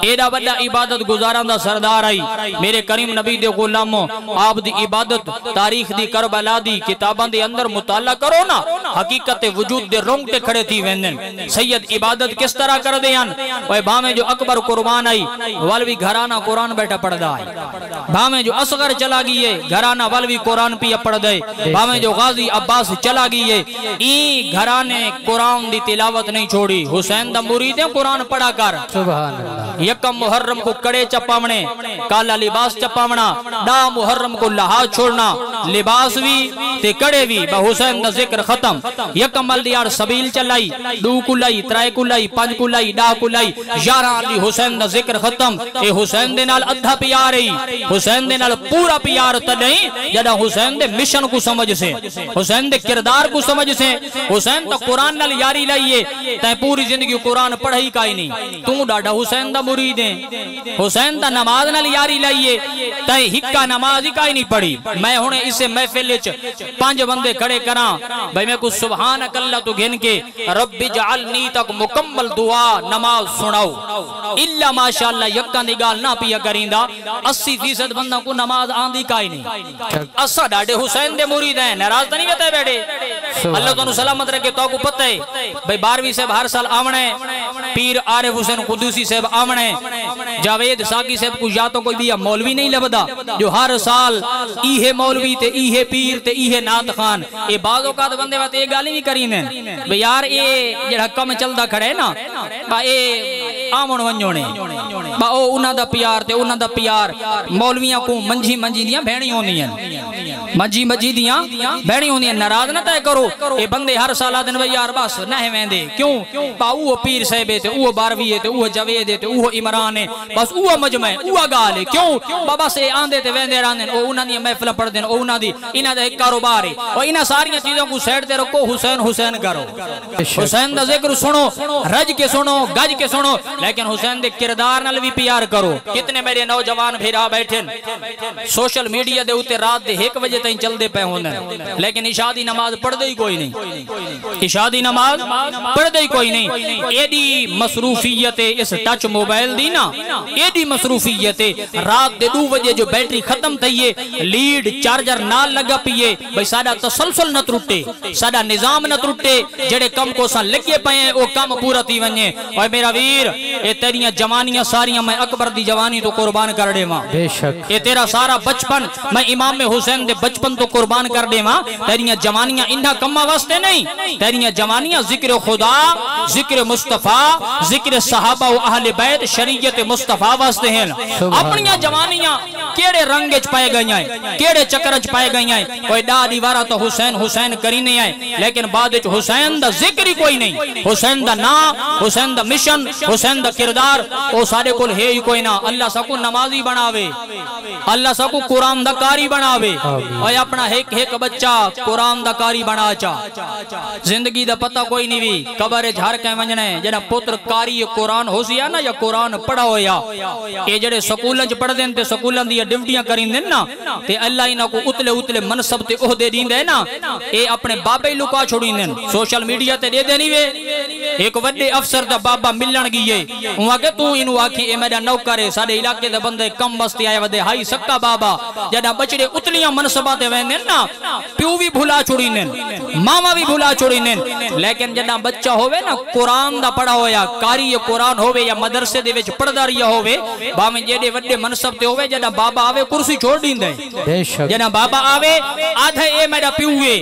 एडा बड़ा इबादत गुजारां दा सरदार आई। मेरे करीम नबी दे गुलामो, आप दी इबादत, तारीख दी करबला दी, किताबां दे अंदर मुताला करो ना। हकीकत वजूद दे रोंगटे खड़े थी वेंदन। सैयद इबादत किस तरह कर दे ओए भावे जो अकबर कुर्बान आई, वलवी घराना कुरान बैठा पढ़दा है भावे जो असगर चला गई है घराना वलवी कुरान पिया पढ़ दे। भावे जो गाजी अब्बास चला गई है ई घराने कुरान दी तिलावत नहीं छोड़ी। हुसैन दा मुरीद है कुरान पढ़ा कर। सुभान अल्लाह यकम मुहर्रम को कड़े चपावने काला लिबास चपावना डा मुहर्रम को लहाज छोड़ना। लिबास भी ते कड़े भी बा हुसैन दा ज़िक्र खत्म। यकम मलदियार सबील चलाई दू कुलाई त्राय कुलाई पंज कुलाई डा कुलाई यारा अली हुसैन दा ज़िक्र खत्म। ए हुसैन दे नाल अद्धा प्यार ही। हुसैन दे नाल पूरा प्यार तदई जदा हुसैन दे मिशन को समझ से, हुसैन दे किरदार को समझ से। हुसैन तो कुरान नाल यारी लाइए, तै पूरी ज़िंदगी कुरान पढ़ाई काई नहीं। तू डाडा हुसैन दा मुरीद है। हुसैन दा नमाज़ नाल यारी लाइए, तै हिक्का नमाज़ ही काई नहीं पढ़ी। मैं हुने इसे महफिल विच पाँच बंदे खड़े करा, भाई मैं कुछ सुभान अकल्ला तो गिन के, रब्बी जअलनी तक मुकम्मल दुआ नमाज़ सुनाओ इल्ला माशाअल्लाह यक्का दी गाल ना पिया करिंदा 80% बंदा को नमाज़ आंदी काई नहीं। असा डाडे हुसैन दे मुरीद हैं नाराज़ तो नहीं होते बैठे? अल्लाह तनु सलामत रखे तो को पता है भाई 12वीं से हर साल आवणे पीर आरिफ हुसैन कुदूसी साहब आवणे जावेद साकी साहब को या तो कोई भी मौलवी नहीं लबदा जो हर साल इहे मौलवी ते इहे पीर ते इहे नात खान ए बाज़ औकात बंदे वाते ये गाली भी करी ने भाई यार ये जेड़ा कम चलदा खड़े ना बा ए आमण वंजोने बा, ओ, उन्हां दा प्यार ते उन्हां दा प्यार। मौलवियाँ को मंझी मंझी दियाँ भेणी होंदियाँ मंझी मंझी दियाँ भेणी होंदियाँ नाराज़ ना तय करो। ए बंदे हर साल आदन भाई यार, बस नह वेंदे। क्यों? बा वो पीर साहब ते वो बारवी है ते वो जवेद है ते वो इमरान है बस वो मजमा वो गाल है। क्यों? बा, बस ए आंदे ते वेंदे रहंदे ओ, उन्हां दी महफिल पढ़दे ओ, उन्हां दी, इन्हां दा एक कारोबार है। और इन्हां सारी चीज़ों को साइड ते रखो हुसैन हुसैन करो। हुसैन दा ज़िक्र सुनो। रज के सुनो, गज के सुनो। लेकिन हुसैन के किरदार नाल भी प्यार करो। कितने मेरे नौजवान फिरा बैठे सोशल मीडिया दे उते रात दे 1 बजे ताईं चलदे पे होंदे लेकिन इशा दी नमाज़ पढ़दे ही कोई नहीं। इशा दी नमाज़ पढ़दे ही कोई नहीं। एडी मसरूफियत इस टच मोबाइल दी ना। एडी मसरूफियत रात दे 2 बजे जो बैटरी खत्म है, लीड, चार्जर नाल लगा पिए भाई साडा तसलसल न त्रुटे। साडा निज़ाम न त्रुटे। जेड़े कम को सा लगे पे हैं, वो काम पूरा थी वने ओए मेरा वीर ये तेरियाँ जवानियाँ सारियाँ मैं अकबर की जवानी तो कुर्बान कर देवा। बेशक। ये तेरा सारा बचपन मैं इमाम हुसैन दे बचपन तो कुर्बान कर देवा। तेरियाँ जवानियाँ इन्हा कम्मा वास्ते नहीं तेरियाँ जवानियाँ ज़िक्र खुदा ज़िक्र मुस्तफ़ा ज़िक्र सहाबा बैत शरीयत मुस्तफ़ा वास्ते हैं। अपनियाँ जवानियाँ केड़े रंग च पाए गई हैं केड़े चक्कर च पाए गई हैं। कोई डा दीवारा तो हुसैन हुसैन करी नहीं आए लेकिन बाद हुसैन दा ज़िक्र ही कोई नहीं। हुसैन दा नाम हुसैन दा मिशन हुसैन किरदार ओ साडे कोल है ही कोई ना। अल्लाह सबको नमाजी बनावे। अल्लाह सबको कुरान दा कारी बनावे। और अपना एक एक बच्चा कुरान दा कारी बना चा। ज़िंदगी दा पता कोई नहीं भी कबर हर कै वंजने जेड़ा पुत्र कारी कुरान होसिया ना या कुरान पढ़ा होया। ये जेड़े स्कूलां च पढ़दे न ते स्कूलां दी ड्यूटियाँ करिंदे न ना ते अल्लाह इना को उतले उतले मनसब ते ओहदे दींदे ना। ए अपने बाबे लुका छोड़ींदे न। सोशल मीडिया ते दे देनी वे। एक वड्डे अफसर दा बाबा मिलण गई है के तू इनु आखी ए मेरा नौकर है साडे इलाके दे बंदे कम बस्ती आए वदे हाई सक्का बाबा। जदा बचड़े उतलियाँ मनसबा ते वेंदे ना प्यू भी भुला छोड़ींदे मामा भी भुला छोड़ींदे लेकिन जदा बच्चा होवे ना कुरान दा पढ़ा होया कारी कुरान होवे या मदरसे दे विच पढ़दा रिया होवे जेडे वड्डे मनसब ते होवे जदा बाबा आवे कुर्सी छोड़ दींदे। बेशक। जना बाबा आवे आधे ए मेरा है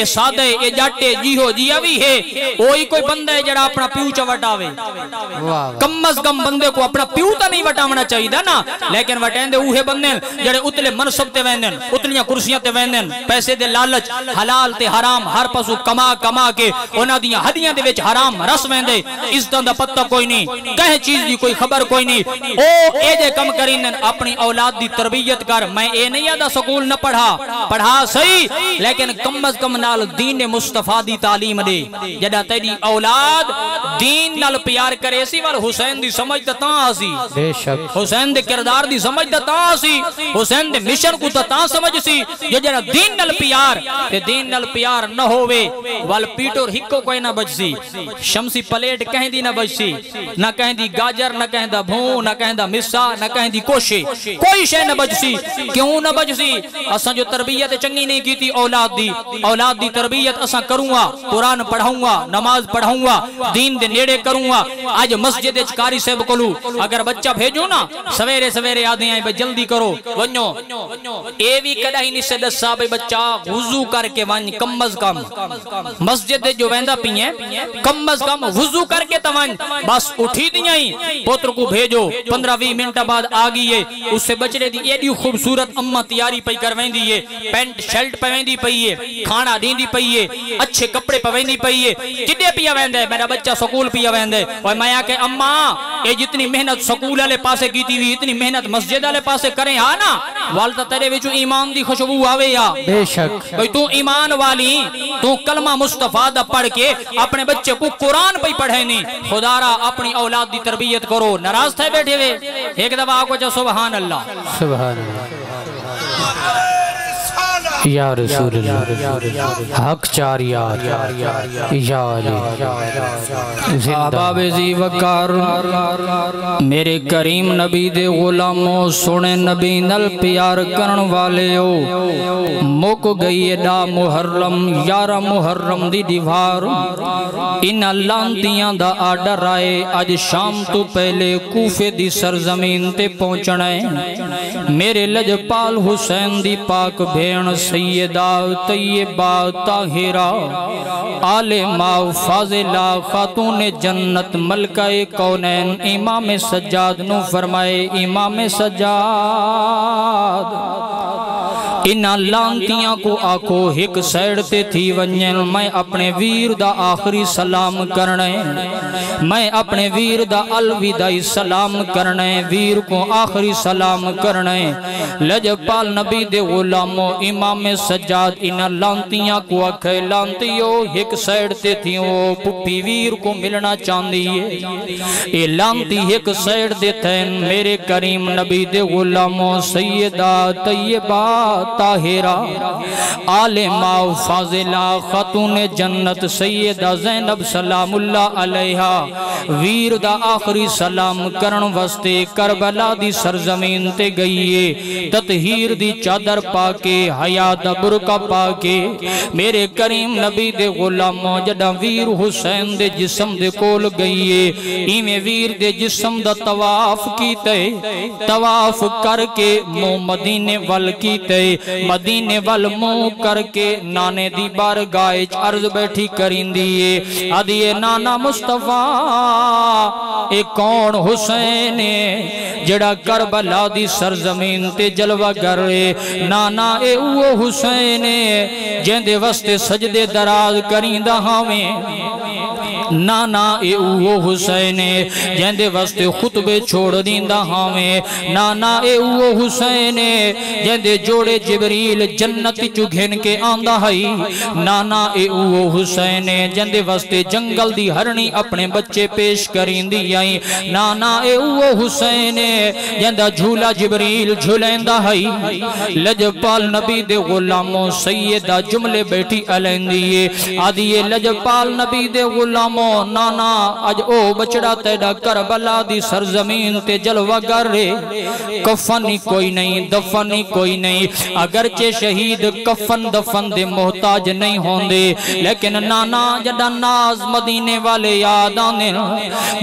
ए सादे ए जाटे जीहो जिया भी है कोई कोई बंदा है जड़ा अपना प्यू च वटावे कम अज कम बंदे को अपना प्यू तो नहीं वटावना चाहिए ना लेकिन वटेंदे उहे बंदे जड़े उतले मनसब ते वेंदे उतलियाँ कुर्सियाँ ते वेंदे पैसे दे लालच हलाल ते हराम हर पासों कमा कमा के उन्हां दी हड्डियाँ दे विच हराम रस वेंदे इज्जतां दा पता कोई नहीं कहे चीज़ दी कोई खबर कोई नहीं ओ ए जे कम करीन अपनी औलाद दी तरबियत कर मैं ए नहीं आदा स्कूल न पढ़ा पढ़ा सही लेकिन कम अज कम नाल दीन मुस्तफ़ा दी तालीम दे जदा तेरी औलाद दीन नाल प्यार करे सी वाल हुसैन दी समझ ता सी बेशक। हुसैन दे किरदार दी समझ तां सी हुसैन दे मिशन को ता समझ सी जे जरा दीन नाल प्यार ते दीन नाल प्यार न होवे वल पीटोर हिक्को कोई ना बचसी। शमसी प्लेट कहंदी ना बचसी ना कहंदी गाजर ना कहंदा भू ना कहंदा मिसा ना कहंदी कोशे। कोई शे न बचसी। क्यों न बचसी? असा जो तरबियत चंगी नहीं कीती औलाद दी। औलाद दी तरबियत असा करूँगा कुरान पढ़ाऊँगा नमाज़ पढ़ाऊँगा दीन दे नेड़े करूँगा। आज मस्जिद विच कारी साहब कोलू, अगर बच्चा भेजो ना, सवेरे सवेरे आदे आए, भाई जल्दी करो। वनो ए भी कदा ही नहीं से दसा भाई बच्चा वुजू करके वन कम अज कम। मस्जिद जो वेंदा पिए कम अज कम वुजू करके तवन बस उठी दिया ही पुत्र को भेजो 15 20 मिनट बाद आ गई है। उससे बचड़े दी एडी खूबसूरत अम्मा तैयारी पई करवेंदी है। पेंट, शर्ट पवेंदी पई है खाना दींदी पई है, अच्छे कपड़े पवेंदी पई है। किदे पिया वेंदे मेरा बच्चा स्कूल पिया वेंदे और मैं आके अम्मा ये जितनी मेहनत स्कूल वाले पासे की थी इतनी मेहनत मस्जिद वाले पासे करें हा ना? वाल तो तेरे विचों ईमान दी खुशबू आवे या। बेशक। भाई तू ईमान वाली तू कलमा मुस्तफ़ा दा पढ़ के अपने बच्चे को कुरान पे पढ़े नहीं खुदारा अपनी औलाद दी तरबियत करो। नाराज़ थे बैठे हुए एक दफ़ा आको जो सुबहान अल्लाह। सुभान अल्लाह। या रसूल हक चार यार। वकार मेरे करीम नबी दे गुलामो सुने नबी नल प्यार करण वाले हो मुक गई एडा मुहर्रम यारा मुहर्रम दी दीवार। इन लांतियाँ दा आर्डर आए अज शाम तो पहले कूफे दी सरजमीन ते पहुँचना है। मेरे लजपाल हुसैन दी पाक भेण सैयदा तैयबा ताहिरा आले माओ फाजिला खातून जन्नत मलकाए कौनैन इमाम सज्जाद नू फरमाए, इमाम सज्जाद। इन्हां लांतियाँ को आखो एक साइड ते थी वंजन मैं अपने वीर दा आखिरी सलाम करने मैं अपने वीर दा अलविदाई सलाम करना वीर को आखिरी सलाम करना लजपाल नबी दे गुलामो, इमाम सज्जाद, इन्हां लांतियाँ को आखे, लांतियो एक साइड ते थी वो पुप्पी वीर को मिलना चाहती है। ये लांती एक साइड दे थे मेरे करीम नबी दे गुलामो, सैयदा तैयबा ताहिरा आले माओ फाजिला खातून जन्नत सैयदा जैनब वीर सलाम करण करबला दी सरजमीन ते गई है दी चादर पाके, हया बुरका पाके। मेरे करीम नबी दे गुलामो जदा वीर हुसैन दे जिस्म दे कोल गई है इवें वीर दे जिस्म दा तवाफ कीते। तवाफ करके मुँह वल कीते। मदीने वल मुँह करके नाने दी बारगाह च अर्ज़ बैठी करिंदी है। आदिए नाना मुस्तफ़ा, ए कौन हुसैन जड़ा करबला दी सरजमीन ते जलवा करे नाना, ए वो हुसैन जेंदे वास्ते सजदे दराज करींदा हावें। नाना ए वो हुसैन, जेंदे वास्ते खुतबे छोड़ दींदा हावें। नाना ए वो हुसैन, जेंदे जोड़े जिबरील जन्नत चु घिन के आंदा हई नाना ए वो हुसैन, जेंदे वास्ते जंगल दी हरणी अपने बच्चे पेश करींदी आई। नाना ए वो हुसैन, जेंदा झूला जिबरील झुलेंदा हई लजपाल नबी दे गुलामो सैयदा जुमले बैठी अलैंदी आदि ये लजपाल नबी दे गुलामो नाना अज ओ बचड़ा तेरा करबला दी सरजमीन ते जलवा कर रे कफन ही कोई नहीं दफन ही कोई नहीं अगरचे शहीद कफन दफन दे मोहताज नहीं होंदे लेकिन नाना जड़ा नाज मदीने वाले याद आंदे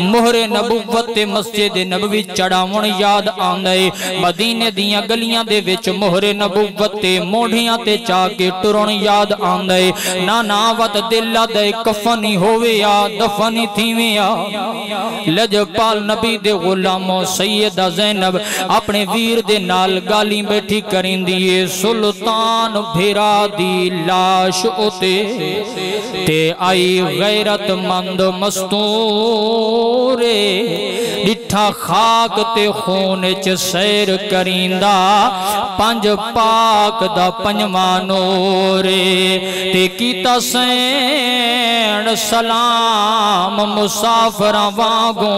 मोहरे नबुवत ते मस्जिद नबवी चढ़ावन याद आंदे मदीने दियाँ गलियाँ दे विच मोहरे नबुवत ते मोढ़ियाँ ते चा के टुरन याद आंदे नाना वत दिल दे कफन ही होवे या दफन थी विया। लजपाल नबी दे गुलामो सैयदा जैनब अपने वीर दे नाल गाली बैठी करिंदी है। सुल्तान भेरा दी लाश उते ते आई गैरतमंद मस्तूरे। डिठा खाक ते खून च सैर करींदा, पंज पाक दा पंजवा नूरे। ते कीता सैन सलाम मुसाफर वांगो,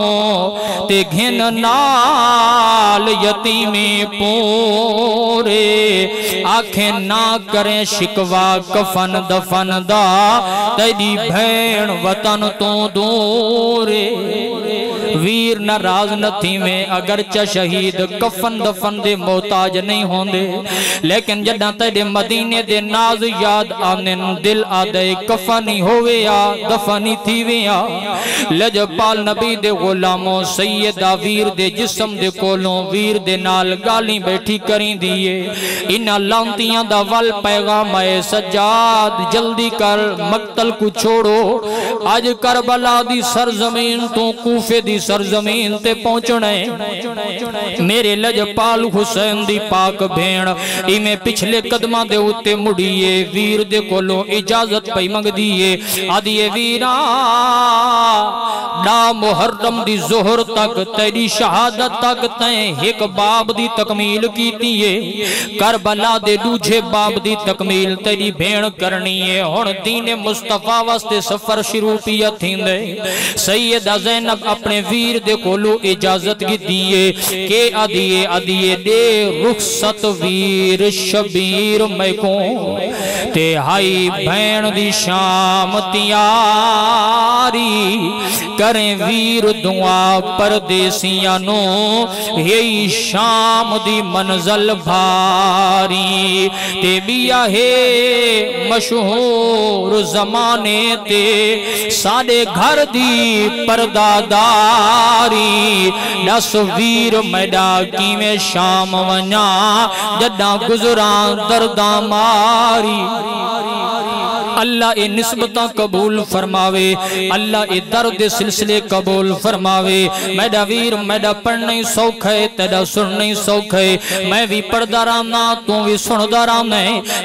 ते घिन नाल यतीमी पूरे। आखे, ना करें शिकवा कफन दफन दा तेरी भेण वतन तो दूरे। वीर नाराज़ न अगर च शहीद, कफन दफन दे मोहताज नहीं होंदे। लेकिन जदा तेरे मदीने दे नाज याद आने दिल आदे, कफन ही होवे आ दफन ही थीवे आ लजपाल नबी दे गुलामों, सैयदा वीर दे जिस्म दे कोलों, वीर दे नाल गाली बैठी करी दिए। इन्हां लांतियाँ दा वल पैगाम है सज्जाद, जल्दी कर, मक्तल को छोड़ो। अज करबला दी सरजमीन तो कूफे दी सरजमीन ते पहुँचना है। मेरे लजपाल हुसैन दी पाक भेण, इमें पिछले कदमां दे उत्ते मुड़िए वीर दे कोलों इजाज़त पई मंगदी है। आदिए वीरा डा मुहर्रम दी जोहर तक, तेरी शहादत तक तैं एक बाब दी तकमील कीती है। करबला दे दूजे बाब दी तकमील तेरी भेण करनी है। हुन दीन मुस्तफ़ा वास्ते सफ़र शुरू पिया थींदे। सैयदा ज़ैनब अपने वीर दे कोलो इजाज़त की दिए, के अदिए अदिए दे रुखसत वीर शबीर मैको ते हाई भैन दी शाम तियारी करें वीर दुआ परदेसियाँ यही शाम दी मंजल भारी। ते बिया है मशहूर जमाने ते। साडे घर दी परदादारी। दस वीर मैडा किवें शाम वञा जॾां गुज़रां दर्दा मारी। अल्लाह ए निस्बत कबूल फरमावे, अल्लाह ए दर्द सिलसिले कबूल फरमावे। मैडा वीर मैडा पढ़ना ही सौख है तेरा सुनना ही सौख है। मैं भी पढ़दा रहना तू भी सुनदा रहना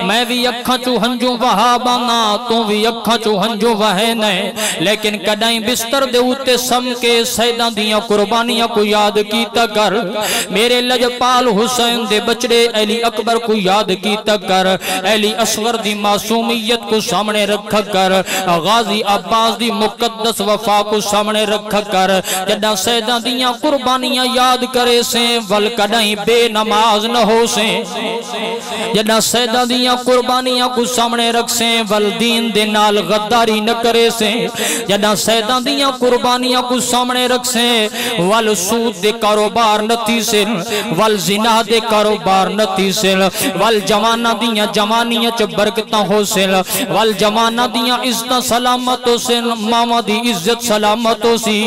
मैं भी अखा चू हंजू वहा बाना तू भी अखा चू हंजू वहे न लेकिन कदाई बिस्तर दे उत्ते सम के सैदा दियाँ कुर्बानियाँ को याद कीता कर। मेरे लजपाल हुसैन दे बचड़े अली अकबर को याद कीता कर। अली असगर दी मासूमियत को सामने रख कर। गाजी अब्बास दी मुकद्दस वफा को सामने रख कर। जदा सैदा दियाँ कुर्बानियाँ याद करे से, वल कदई बेनमाज न हो से। जदा सैदा दियाँ कुर्बानियाँ को सामने रख से, वल दीन दे नाल गद्दारी न करे से। जदा सैदा दियाँ कुर्बानियाँ को सामने रख से, वल सूद दे कारोबार नती से वल जिना दे कारोबार नती से वल जवाना दियाँ जवानियाँ च बरकतां हो से वल जमाना दियाँ इज़्ज़त सलामत हो से, मामा दी इज़्ज़त सलामत हो सी,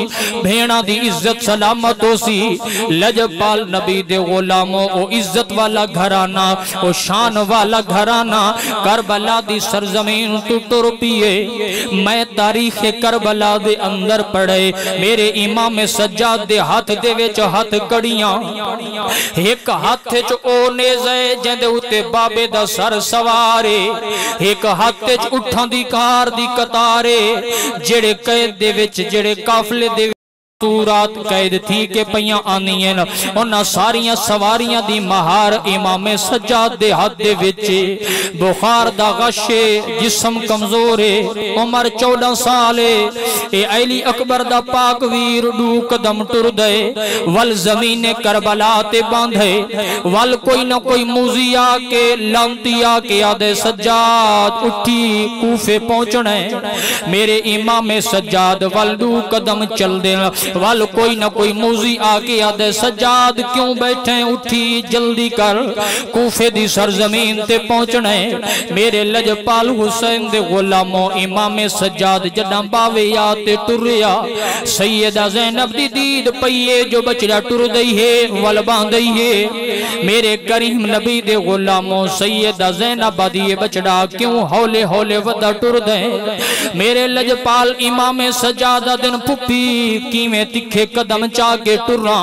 भेणा दी इज़्ज़त सलामत हो सी लजपाल नबी दे गुलामो, ओ इज़्ज़त वाला घराना, ओ शान वाला घराना, करबला दी सरजमीन तू तुर पिए। मैं तारीख करबला दे अंदर पढ़े मेरे इमाम सज्जाद दे हाथ दे विच हाथ कड़ियाँ। एक हाथ च ओ नेज़े जिंदे उत्ते बाबे दा सर सवारे एक हाथ च उठां दी कार दी कतारे जेड़े कैद दे विच जेड़े काफले दे तू रात कैद थी के पईयां आंदियाँ न उन्हां सारियाँ सवारियाँ महार इमामे सज्जाद दे दा गशे कमज़ोर है उम्र 14 साल है अकबर पाक वीर डू कदम टुर वल ज़मीन करबला ते बांधे। वल कोई ना कोई मूजी आके, लांती आके आदे सज्जाद उठी कूफे पहुँचना है मेरे इमामे सजाद वल डू कदम चल दे वल कोई ना कोई मूजी आके आदे, सजाद क्यों बैठे? उठी जल्दी कर। कूफे दी सरजमीन ते पहुँचना। मेरे लजपाल हुसैन दे गुलामो, इमामे सजाद जडा बावे या ते टुरिया सैयदा जैनब दी दीद पईए जो बचड़ा टुर दई है, वल बांधई है। मेरे करीम नबी दे गुलामो, सैयदा जैनब दी बचड़ा क्यों हौले हौले वदा टुर दे? मेरे लजपाल इमामे सज्जादा दिन पुपी किवें किवें तिखे कदम चा के टुरा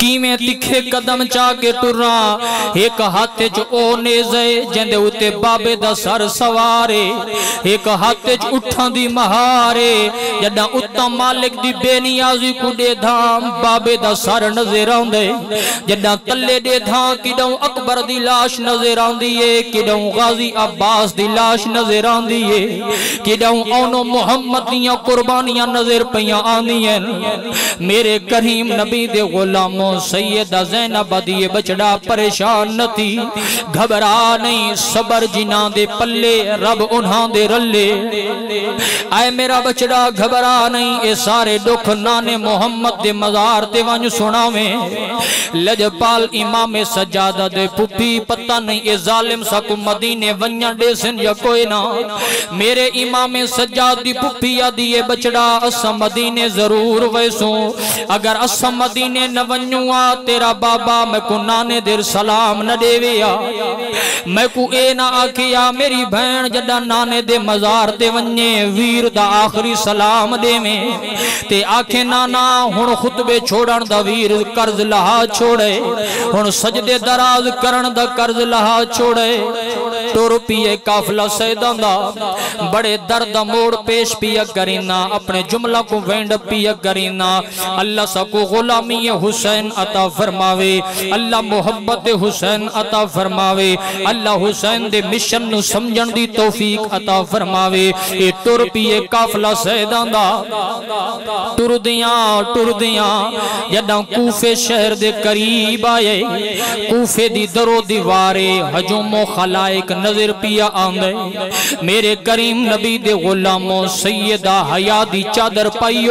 किवें तिखे कदम चा के टुरा एक हाथ च ओ नेज़े जिंदे उते बाबे दा सर सवारे एक हाथ च उठां दी महारे जदा उत्तम मालिक दी बेनियाजी कुडे धाम बाबे दा सर नज़र आंदे जदा तल्ले दे धां किडों अकबर दी लाश नज़र आंदी है किडों गाजी अब्बास दी लाश नज़र आंदी है किडों ओनो मोहम्मद दियाँ कुर्बानियाँ नज़र पईयां आंदियाँ मेरे करीम नबी दे गुलामों, सैयदा जैनब दी बचड़ा परेशान न थी। घबरा नहीं, सबर जिना दे पल्ले, रब उन्हां दे रले आए मेरा बचड़ा घबरा नहीं ये सारे दुख नाने मोहम्मद दे मजार ते वंज सुनावे। लजपाल इमाम सजादा दे पुपी पता नहीं ये जालिम सकु मदीने वन्या दे सिन या कोई ना। मेरे इमाम सजाद दी पुपी ये बचड़ा अस मदीने ज़रूर वैसो। अगर अस मदीने न वन्युआ तेरा बाबा मैं को नाने देर सलाम न देविया। मैं को ए ना आखिया, मेरी भैन जदा नाने दे मजार ते वन्ने वीर दा आखिरी सलाम देवे। ते आखे, नाना हुन खुतबे छोड़न दा वीर कर्ज लहा छोड़े। हुन सजदे दराज करन दा कर्ज लहा छोड़े। टुर पिए काफला सैदा दा। बड़े दर्द मोड़ पेश पिया करीना, अपने जुमला को वेंड पिया करीना। अल्लाह सको गुलामी हुसैन अता फरमावे। अल्लाह मोहब्बत हुसैन अता फरमावे। अल्लाह हुसैन दे मिशन नु समझण दी तौफीक अता फरमावे। ए टुर पिए काफला सैदा दा। टुरदियाँ टुरदियाँ जदा कूफे शहर दे करीब आए। कूफे दी दरो दीवारे हजूमो खलाइक नज़र पिया आंदे। मेरे करीम नबी दे गुलामों सैयदा हया दी चादर पाई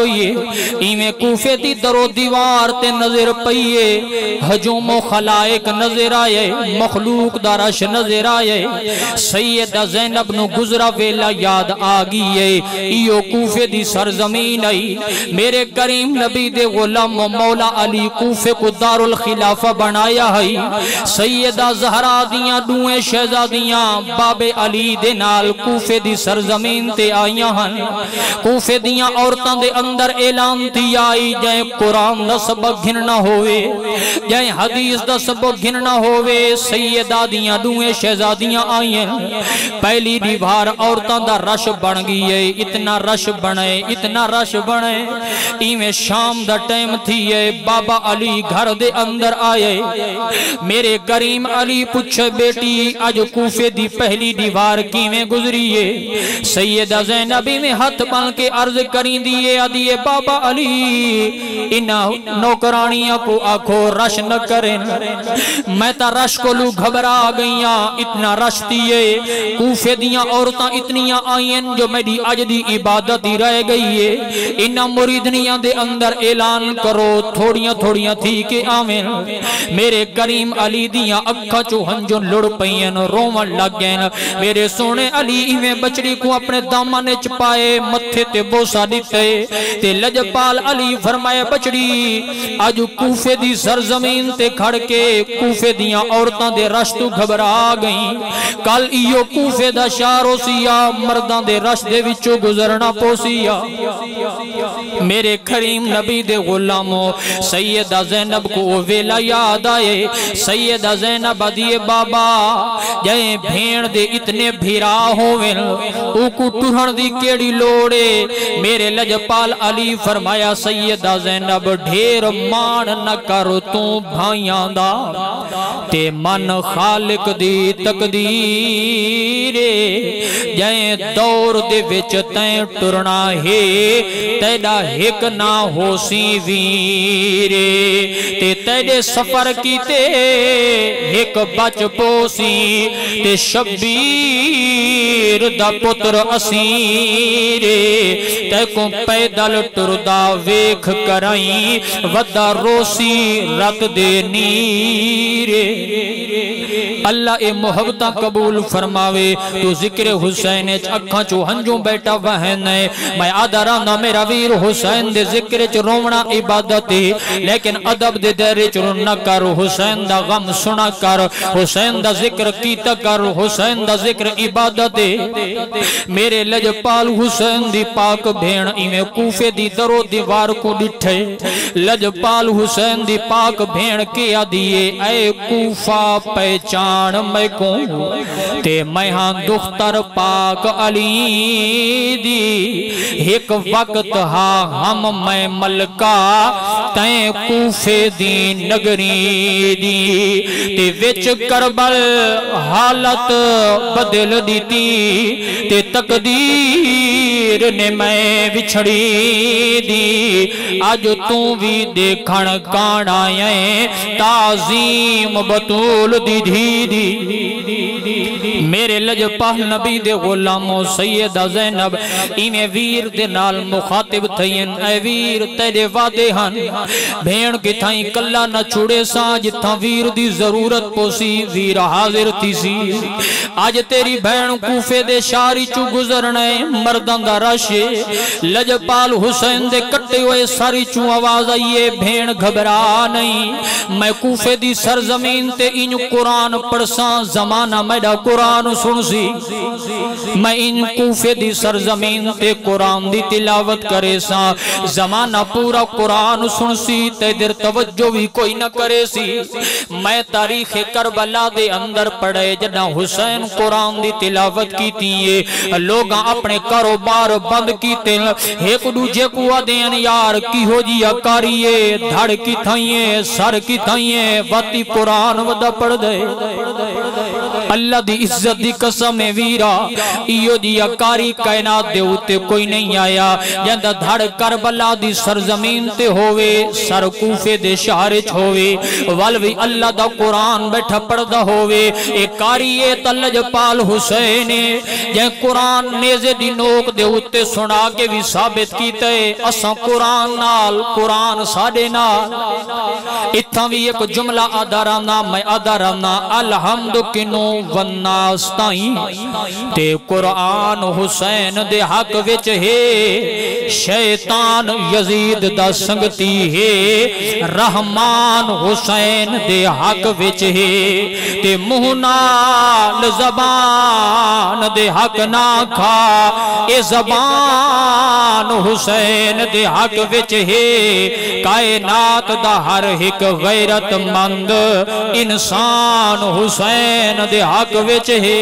जैनब नु वेला याद आ गई कूफे दी सरजमीन आई। मेरे करीम नबी दे मौला अली कूफे को दारुल खिलाफा बनाया है। सैयदा जहरा दियाँ दुए शहजादियाँ बाबे अली दे नाल कूफे दी सरजमीन ते आईयां हन। कूफे दियाँ औरतां दे अंदर ऐलान थी आई जै कुरान दा सबक घिनना होवे जै हदीस दा सबक घिनना होवे सैयदा दियाँ दुए शहजादियाँ आईयां। पहली दीवार औरतां दा रश बन गई है, इतना रश बने इतना रश बने इवें शाम दा टाइम थी है, बाबा अली घर दे अंदर आए। मेरे करीम अली पूछे बेटी अज कूफे दी पहली दीवार किवें गुजरी है? सैयदा जैनबी में हाथ बन के अर्ज़ करी दिए आदिए बाबा अली। इना नौकरानियों को आखो, रश न करें। मैं ता रश को लू घबरा गईया, इतना रश दिए। कूफे दियाँ औरतां इतनियाँ आईन जो मेरी अज दी इबादत ही रह गई है। इना मुरीदनियाँ दे अंदर ऐलान करो, थोड़ियाँ थोड़ियाँ थी के आवे। मेरे करीम अली दियाँ अखा चो हंजो लुड़ पईन रोवन लग गए मेरे सोने अली इवें बचड़ी को अपने दामन च पाए मथे ते बोसा दिते ते लजपाल अली फरमाए बचड़ी अज कूफे दी सरजमीन ते खड़ के कूफे दियाँ औरतां दे रश तू घबरा गई। कल इयो कूफे दा शारो सिया मर्दां दे रश दे विचों गुजरना पोसिया। मेरे करीम नबी दे गुलामो, सैयदा जैनब को वेला याद आए। सैयदा जैनब दिए बाबा जय भेड़ दे इतने भिरा होवे उकु टुहण दी केड़ी लोड़े मेरे लजपाल अली फरमाया, सैयदा जैनब, ढेर मान न कर तू भाइयाँ दा। ते मन खालिक दी तकदीर जय दौर दे विच तैं टुरना है तेरा हिक ना होसी वीरे ते तेरे सफ़र कीते, हिक बच पोसी, ते शबीर दा पुत्र असीरे ते को पैदल तुरदा वेख कराई वदा रोसी रत दे नीरे। अल्लाह ए मोहब्बत कबूल फरमावे, तू ज़िक्र हुसैन अखा चो हंजू बैठा वहन मैं आदा रहा मेरा वीर हुसैन दे ज़िक्र च रोवना इबादत है। लेकिन अदब दे दायरे च न कर, हुसैन दा गम सुना कर। हुसैन दा ज़िक्र कीता कर, हुसैन दा ज़िक्र इबादत है। मेरे लजपाल हुसैन दी पाक भेण इवें कूफे दी दरो दीवार को डिठे। लजपाल हुसैन दी पाक भेण के आदिए ऐ कूफा पहचान मैं को, ते मैं हाँ दुख्तर पाक अली दी। एक वक्त हा हम मैं मलका तैं कूफे दी नगरी दी। ते विच करबल हालत बदल दीती, ते तकदीर ने मैं विछड़ी दी। अज तू भी देखण आए ताजीम बतूल दी धी दी मेरे लजपाल नबी दे गुलामो, सैयद जैनब, इवें वीर दे नाल मुखातिब थईन ऐ वीर तेरे वादे हन। भेण किथाई कल्ला न छुड़े सा, जिथा वीर दी ज़रूरत पोसी, वीर हाजिर थी सी आज तेरी भैन कूफे दे शारी चू गुजरने मर्दां दा रश लजपाल हुसैन दे कट्टे हुए सारी चू आवाज़ आईए, भेण घबरा नहीं मैं कूफे दी सरजमीन ते इन कुरान पढ़सा, जमाना मेरा कुरान सुन सी मैं इन कूफे दी सरजमीन ते कुरान दी तिलावत करे सा। जमाना पूरा कुरान सुन सी ते दिर तवज्जो भी कोई न करे सी। मैं तारीख करबला दे अंदर पढ़े जदा हुसैन कुरान दी तिलावत कीती है। लोग अपने कारोबार बंद कीते एक दूजे को आदेन, यार की हो जी अकारिए धड़ की थाइए सर की थाइए बाती कुरान वदा पढ़ दे। अल्लाह दी इज़्ज़त दी कसम है वीरा इयो दी अकारी कायनात दे उते कोई नहीं आया। जंदा धड़ करबला दी सरजमीन ते होवे, सर कूफे दे शहर च होवे, वल भी अल्लाह दा कुरान बैठा पढ़दा होवे। ए कारिए तलज पाल हुसैन जे कुरान नेजे दी नोक दे उते सुना के भी साबित कीते असा कुरान नाल, कुरान साडे नाल। इत्थां भी एक जुमला अदा रहना मैं अदा रहना अलहमद किनो वन्नास ते कुरान हुसैन दे हक विच है, शैतान यजीद दा संगती है, रहमान हुसैन दे हक विच है। ते मुँह नाल जबान दे हक ना खा, ए जबान हुसैन दे हक विच है। कायनात दा हर एक गैरतमंद इंसान हुसैन दे हक विच है।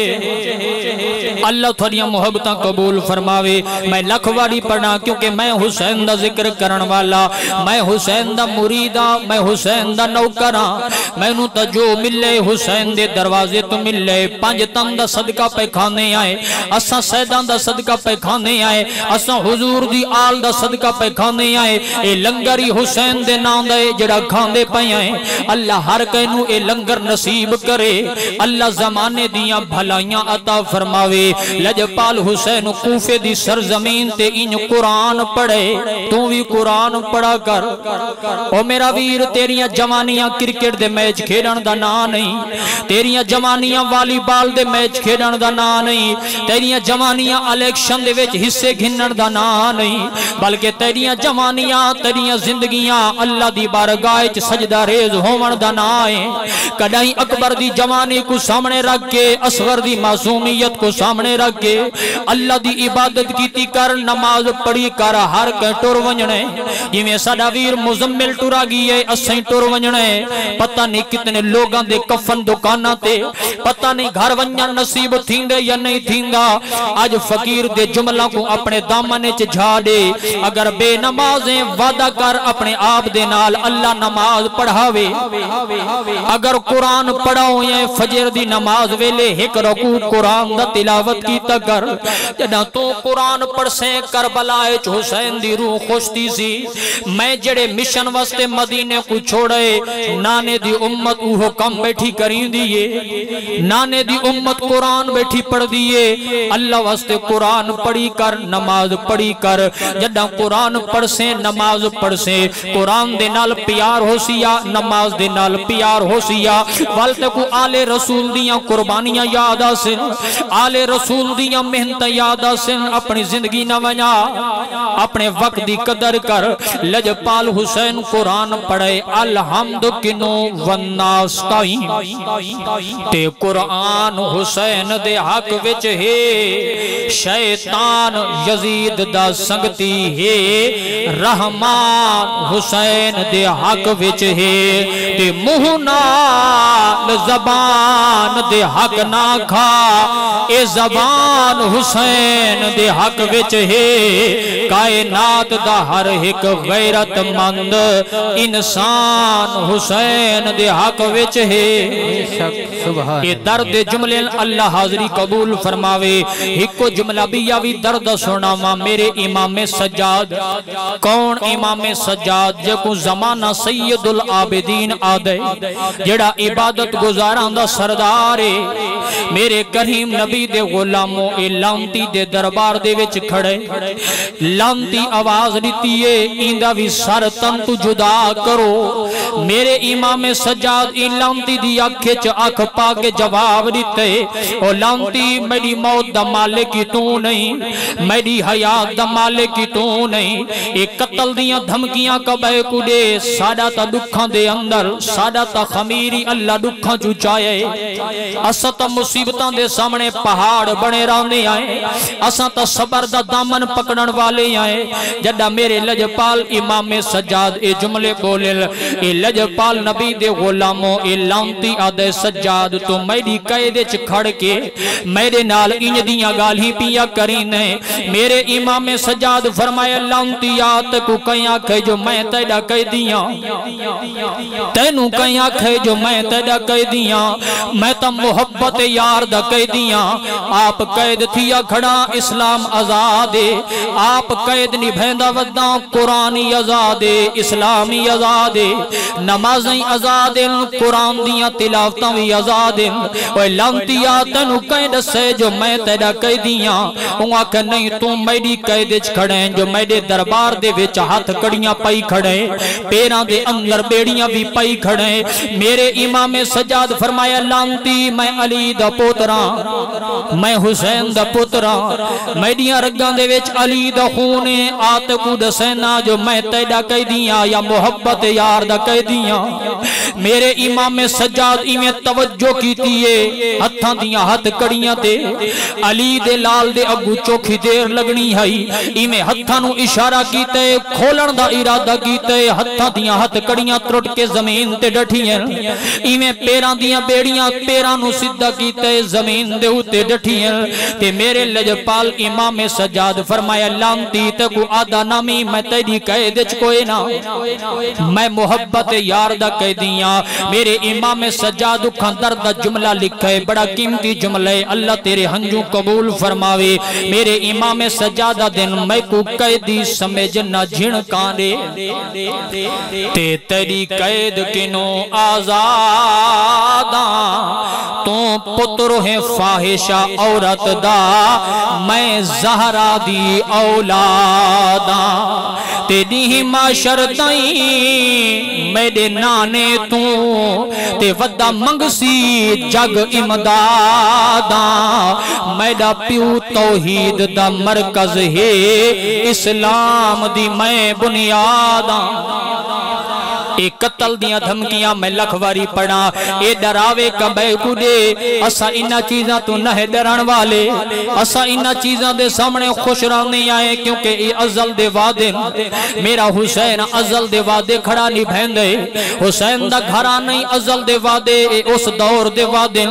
अल्लाह थोड़िया मोहब्बत कबूल फरमावे। मैं लखवाड़ी पढ़ा, क्योंकि मैं हुसैन का ज़िक्र करन वाला। मैं हुसैन का मुरीदा मैं हुसैन का नौकर हाँ मैनू तो जो मिले हुसैन के दरवाजे तो मिले। पंज तन का सदका पे खाने आए, असा सैदा का सदका पे खाने आए, असा हुजूर दी आल का सदका पे खाने आए। ये लंगर ही हुसैन के नाम का जड़ा खाते पे आए अल्लाह हर कहू ये लंगर नसीब करे। अल्लाह जमाने दिया भलाइयाँ अता फरमावे। लजपाल हुसैन कूफे दी सरजमीन ते इन कुरान पढ़े। तू भी कुरान पढ़ा कर। ओ मेरा वीर, तेरिया जवानियाँ क्रिकेट दे मैच खेडन दा ना नहीं। तेरिया जवानियाँ वालीबाल दे मैच खेडन दा ना नहीं। तेरिया जवानियाँ इलेक्शन दे विच हिस्से घिन्नन दा ना नहीं। बल्कि तेरिया जवानियाँ, तेरिया जिंदगियाँ अल्लाह दी बारगाह च सजदा रेज होवन दा ना है कदाई अकबर दी जवानी को सामने रख के, असगर दी मासूमियत को सामने रख के, अल्लाह दी इबादत कीती कर, नमाज़ पढ़ी कर, हर के टुर वंजने जिवें साडा वीर मुजम्मिल टुरा गई है असई टुर वंजने पता नहीं कितने लोगों दे कफन दुकाना ते, पता नहीं घर वंजन नसीब थींदे या नहीं थींदा। आज फकीर दे जुमला को अपने दामन च झा दे। अगर बेनमाजें वादा कर, अपने आप दे नाल अल्लाह नमाज़ पढ़ावे। अगर कुरान पढ़ाओ या फजर दी नमाज़ नमाज़ वेले एक रकू कुरान दा तिलावत कीता कर। जदा तू कुरान पढ़से करबला च हुसैन दी रूह खुशती सी। मैं जेड़े मिशन वास्ते मदीने को छोड़े, नाने दी उम्मत उहो कम बैठी करी दिए। नाने दी उम्मत कुरान बैठी पढ़ दिए अल्लाह वास्ते कुरान पढ़ी कर, नमाज़ पढ़ी कर। जदा कुरान पढ़से, नमाज़ पढ़से। कुरान दे नाल प्यार हो सिया नमाज़ दे नाल प्यार हो सिया वल तक आले रसूल दियाँ कुर्बानियाँ याद आसन, आले रसूल दियाँ मेहनत याद आसन, अपनी ज़िंदगी ना वजा अपने वक्त दी कदर कर। लजपाल हुसैन कुरान पढ़े, अलहमद किनो वन्नास्ताई ते कुरान हुसैन दे हक विच है, शैतान यजीद दा संगती है। रहमान हुसैन दे हक विच है, ते मुँह, नाल जबान दे हक ना खा। ए जबान हुसैन दे हक विच है। कायनात दा हर एक गैरतमंद इंसान हुसैन दे हक विच है। ये दर्द जुमले अल्लाह हाजरी कबूल फरमावे। इको जुमला भी या भी दर्द सुनावा। मेरे इमाम सज्जाद। कौन इमाम सज्जाद? जेको जमाना सैयदुल आबिदीन आदे। जेड़ा इबादत गुजारां दा सरदार है मेरे करीम नबी दे गुलामो, ए लांती दे दरबार दे विच खड़े। लांती आवाज़ दिती है, इंदा भी सर तन तू जुदा करो। मेरे इमाम सज्जाद ई लांती दी अख च अख पा के जवाब दिते, ओ लांती मेरी मौत दा मालिक तू नहीं, मेरी हयात दा मालिक तू नहीं। ए कत्ल दियाँ धमकियाँ कबे कुडे, साडा ता दुखां दे अंदर, साडा ता खमीरी अल्लाह दुखां चु चाए असा ता दे सामने पहाड़ बने रहने असा ता सबर दा दामन पकड़न वाले आए। जदा मेरे लजपाल इमाम सज्जाद ए जुमले बोले ए लजपाल नबी दे गुलामो, ए लांती आदे सज्जाद तो मेरी कैद च खड़ के मेरे नाल इंज दियाँ गाली पिया करी ने मेरे इमाम सज्जाद फरमाया लांती आत को कई आखे जो मैं तेरा कह दिया। तेनू कई आखे जो मैं तेरा कह दिया। मैं तो मोहब्बत यार दा कह आप कैद थिया खड़ा इस्लाम आज़ाद। आप कैद निभेंदा वदा कुरानी आज़ाद, इस्लामी आज़ाद। नमाज़ें आज़ाद, कुरान दियाँ तिलावतां भी आज़ाद। लांतिया तैनू कह दसे जो मैं तेरा कह दिया। हूँ आख, नहीं, तू मेरी कैद च खड़े जो मेरे दरबार दे विच हाथ कड़ियाँ पाई खड़े पैरां दे अंदर बेड़ियाँ भी पाई खड़े मेरे इमाम सजाद फरमाया लांती मैं अली दा पोतरा, मैं हुसैन दा पुत्रा। मेरियाँ दे विच अली दा खून है आत को दसेना जो मैं तेरा कह दिया या मोहब्बत यार दा कह दिया मेरे इमाम सजाद इवें तवज्जो कीती है हत्थां दियाँ हथ कड़ियाँ ते। अली दे लाल दे अगू चौखी देर लगनी है इवें हत्थां नु इशारा कीते खोलण दा इरादा कीते हत्थां दिया हथ कड़ियाँ त्रुट के ज़मीन ते डठियाँ इवें पैरां दियाँ बेड़ियाँ, पैरां डठियाँ ते मेरे लजपाल इमाम सजाद फरमाया, लांती ते को आदा नामी, मैं तेरी कैद च कोई ना। मैं मोहब्बत यार दा कह दिया मेरे इमाम सजाद खां दर्द दा जुमला लिखा है, बड़ा कीमती जुमला है। अल्लाह तेरे हंजू कबूल फरमावे। मेरे इमाम सजादा दिन मैं को कैदी समझ न झिणका दे ते तेरी कैद किनो आजादा तू पुत्र है फाहिशा औरत दा, मैं जहरा दी औलादा। तेरी माशर ताई मेरे नाने तू, ते वदा मंगसी जग इमदादा। मेरा प्यू तौहीद दा मरकज है इस्लाम दी मैं बुनियादा। ए कत्ल दियाँ धमकियाँ मैं लख वारी पढ़ा। ए डरावे कबे कुडे। असा इन्ना चीजां तो नह डरण वाले। असा इन्ना चीजां दे सामने खुश रहने आए क्योंकि ये अजल दे वादे मेरा हुसैन अजल दे वादे खड़ा नहीं भेंदे। हुसैन दा घरा नहीं अजल दे वादे, ए उस दौर दे वादे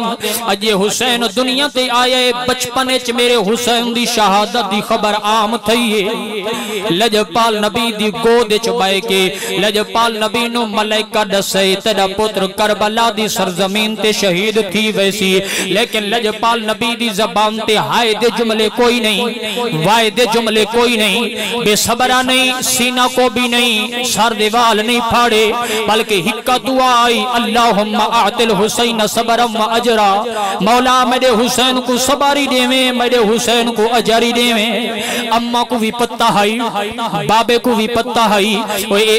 अजे हुसैन दुनिया ते आए बचपन च मेरे हुसैन दी शहादत दी खबर आम थई है। लजपाल नबी दी गोद च बाए के, लजपाल नबी नु मैनू मलाइका दसे तेरा पुत्र करबला दी सरजमीन ते शहीद थी वैसी। लेकिन लजपाल नबी दी जबान ते हाय दे जुमले कोई नहीं वाय दे जुमले कोई नहीं। बेसबरा नहीं, सीना को भी नहीं, सर दिवाल नहीं फाड़े, बल्कि हिक्का दुआ आई, अल्लाहुम्मा आतिल हुसैन सबरम अजरा। मौला मेरे हुसैन को सबारी देवे, मेरे हुसैन को अजारी देवे। अम्मा को भी पत्ता हई, बाबे को भी पत्ता हई।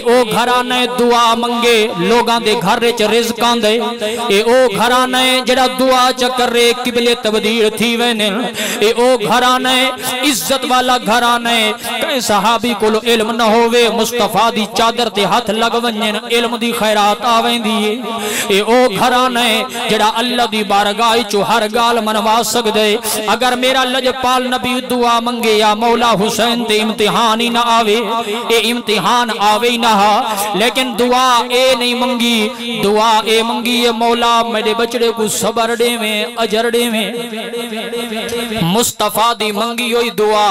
ओ घराने दुआ मंगे, लोगां दे घर च रिज़कां दे। ए ओ घराने जेड़ा दुआ च किबले तब्दील थी वेने ए ओ घराने इज़्ज़त वाला घराने कई सहाबी कोलो इल्म न होवे, मुस्तफ़ा दी चादर ते हाथ लग वंजन इल्म दी खैरात आवेंदी है। ए ओ घराने जेड़ा अल्लाह दी बारगाह चो हर गाल मनवा सकदे। अगर मेरा लजपाल नबी दुआ मंगे या मौला हुसैन ते इम्तिहान ही ना आवे, ए इम्तिहान आवे ही ना लेकिन दुआ ए नहीं मंगी, दुआ ए मंगी ये मौला, मेरे बचड़े को सबर देवे, अजर देवे। मुस्तफ़ा दी मंगी हुई दुआ,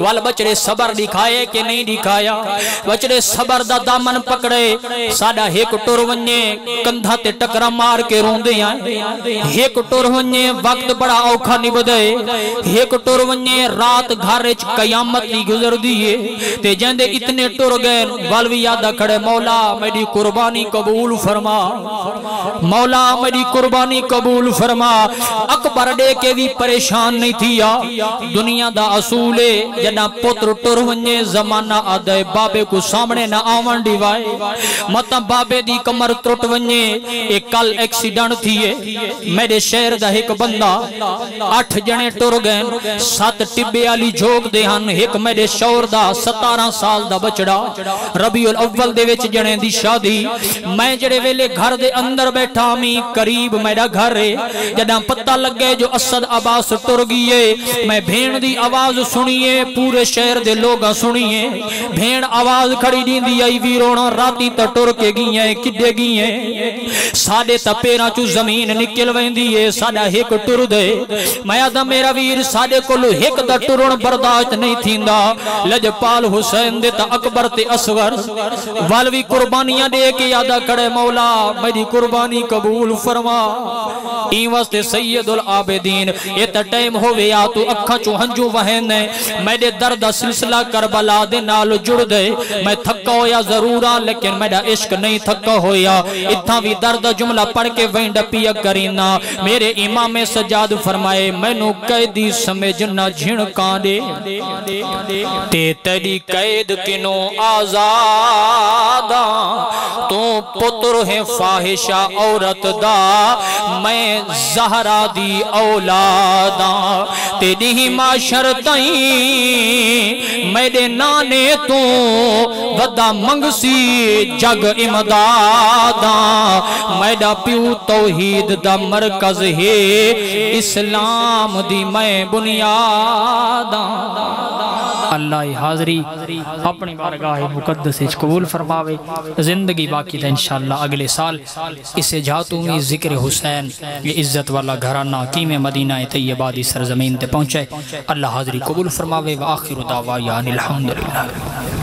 वाल बचड़े सबर दिखाए के नहीं दिखाया? बचड़े सबर दा दामन पकड़े, साडा एक टुर वने कंधा ते टकरा मार के रोंदे आए एक टुर वने वक्त बड़ा औखा निभदे। एक टुर वने रात घर च कयामत दी गुजरदी है। ते जंदे इतने टुर गए, वल भी याद खड़े, मौला मेरी कुर्बानी कबूल फरमा। मौला मेरी कुर्बानी कबूल फरमा। अकबर डे के भी परेशान नहीं थिया। दुनिया दा असूल है जदा पुत्र टुर वने जमाना आदे, बाबे को सामने ना आवन दिवाए मत बाबे दी कमर टुट वने एक कल एक्सीडेंट थिए। मेरे शहर दा एक बंदा अठ जने टुर गए। सत टिब्बे वाली जोग दे हन। एक मेरे शौर दा 17 साल दा बचड़ा रबीउल अव्वल दे विच जने दी शादी मैं जड़े वेले घर दे अंदर बैठा मी, करीब मेरा घर है। जदा पता लगे जो असद अब्बास टुर गई मैं भेण दी आवाज़ सुनिए पूरे शहर दे लोग सुनिए भेण आवाज़ खड़ी दींदी आई वीरोना राती त टुर के गई है किडे गई है साडे त पेरां चू ज़मीन निकल वेंदी है साडा एक टुर दे। मैं आदा मेरा वीर साडे कोलो एक दा टुरण बर्दाश्त नहीं थींदा। लजपाल हुसैन दे त अकबर ते असगर। वल भी कुर्बानियाँ दे के यादा खड़े, मौला, मेरी कुर्बानी कबूल फरमा। ई वास्ते सैयदुल आबिदीन, ये त टाइम होवे या तू अखा चो हंजू वहन मेरे दर्द दा सिलसिला करबला दे नाल जुड़ दे। मैं थका होया ज़रूर आ, लेकिन मेरा इश्क नहीं थका होया। इथा भी दर्द जुमला पढ़ के वेंड पिया करीना। मेरे इमाम सजाद फरमाए, मैनू कैदी समझ न झिणका दे। ते तेरी कैद किनो आजादा तू पुत्र है फाहिशा औरत दा, मैं जहरा दी औलादा। तेरी माशर तई मेरे नाने तू वदा मंगसी जग इमदादा। मेरा प्यू तौहीद दा मरकज है। इस्लाम दी मैं बुनियादा। अल्लाह हाजरी अपनी बारगाह मुकद्दस इच कबूल फरमावे। ज़िंदगी बाकी था इंशाल्लाह अगले साल। इसे जातू में ज़िक्र हुसैन। ये इज़्ज़त वाला घराना कीमे मदीना तैयबा दी सरजमीन ते पहुँचे। अल्लाह हाजरी कबूल फरमावे। व आखिर दावा यानी अल्हम्दुलिल्लाह।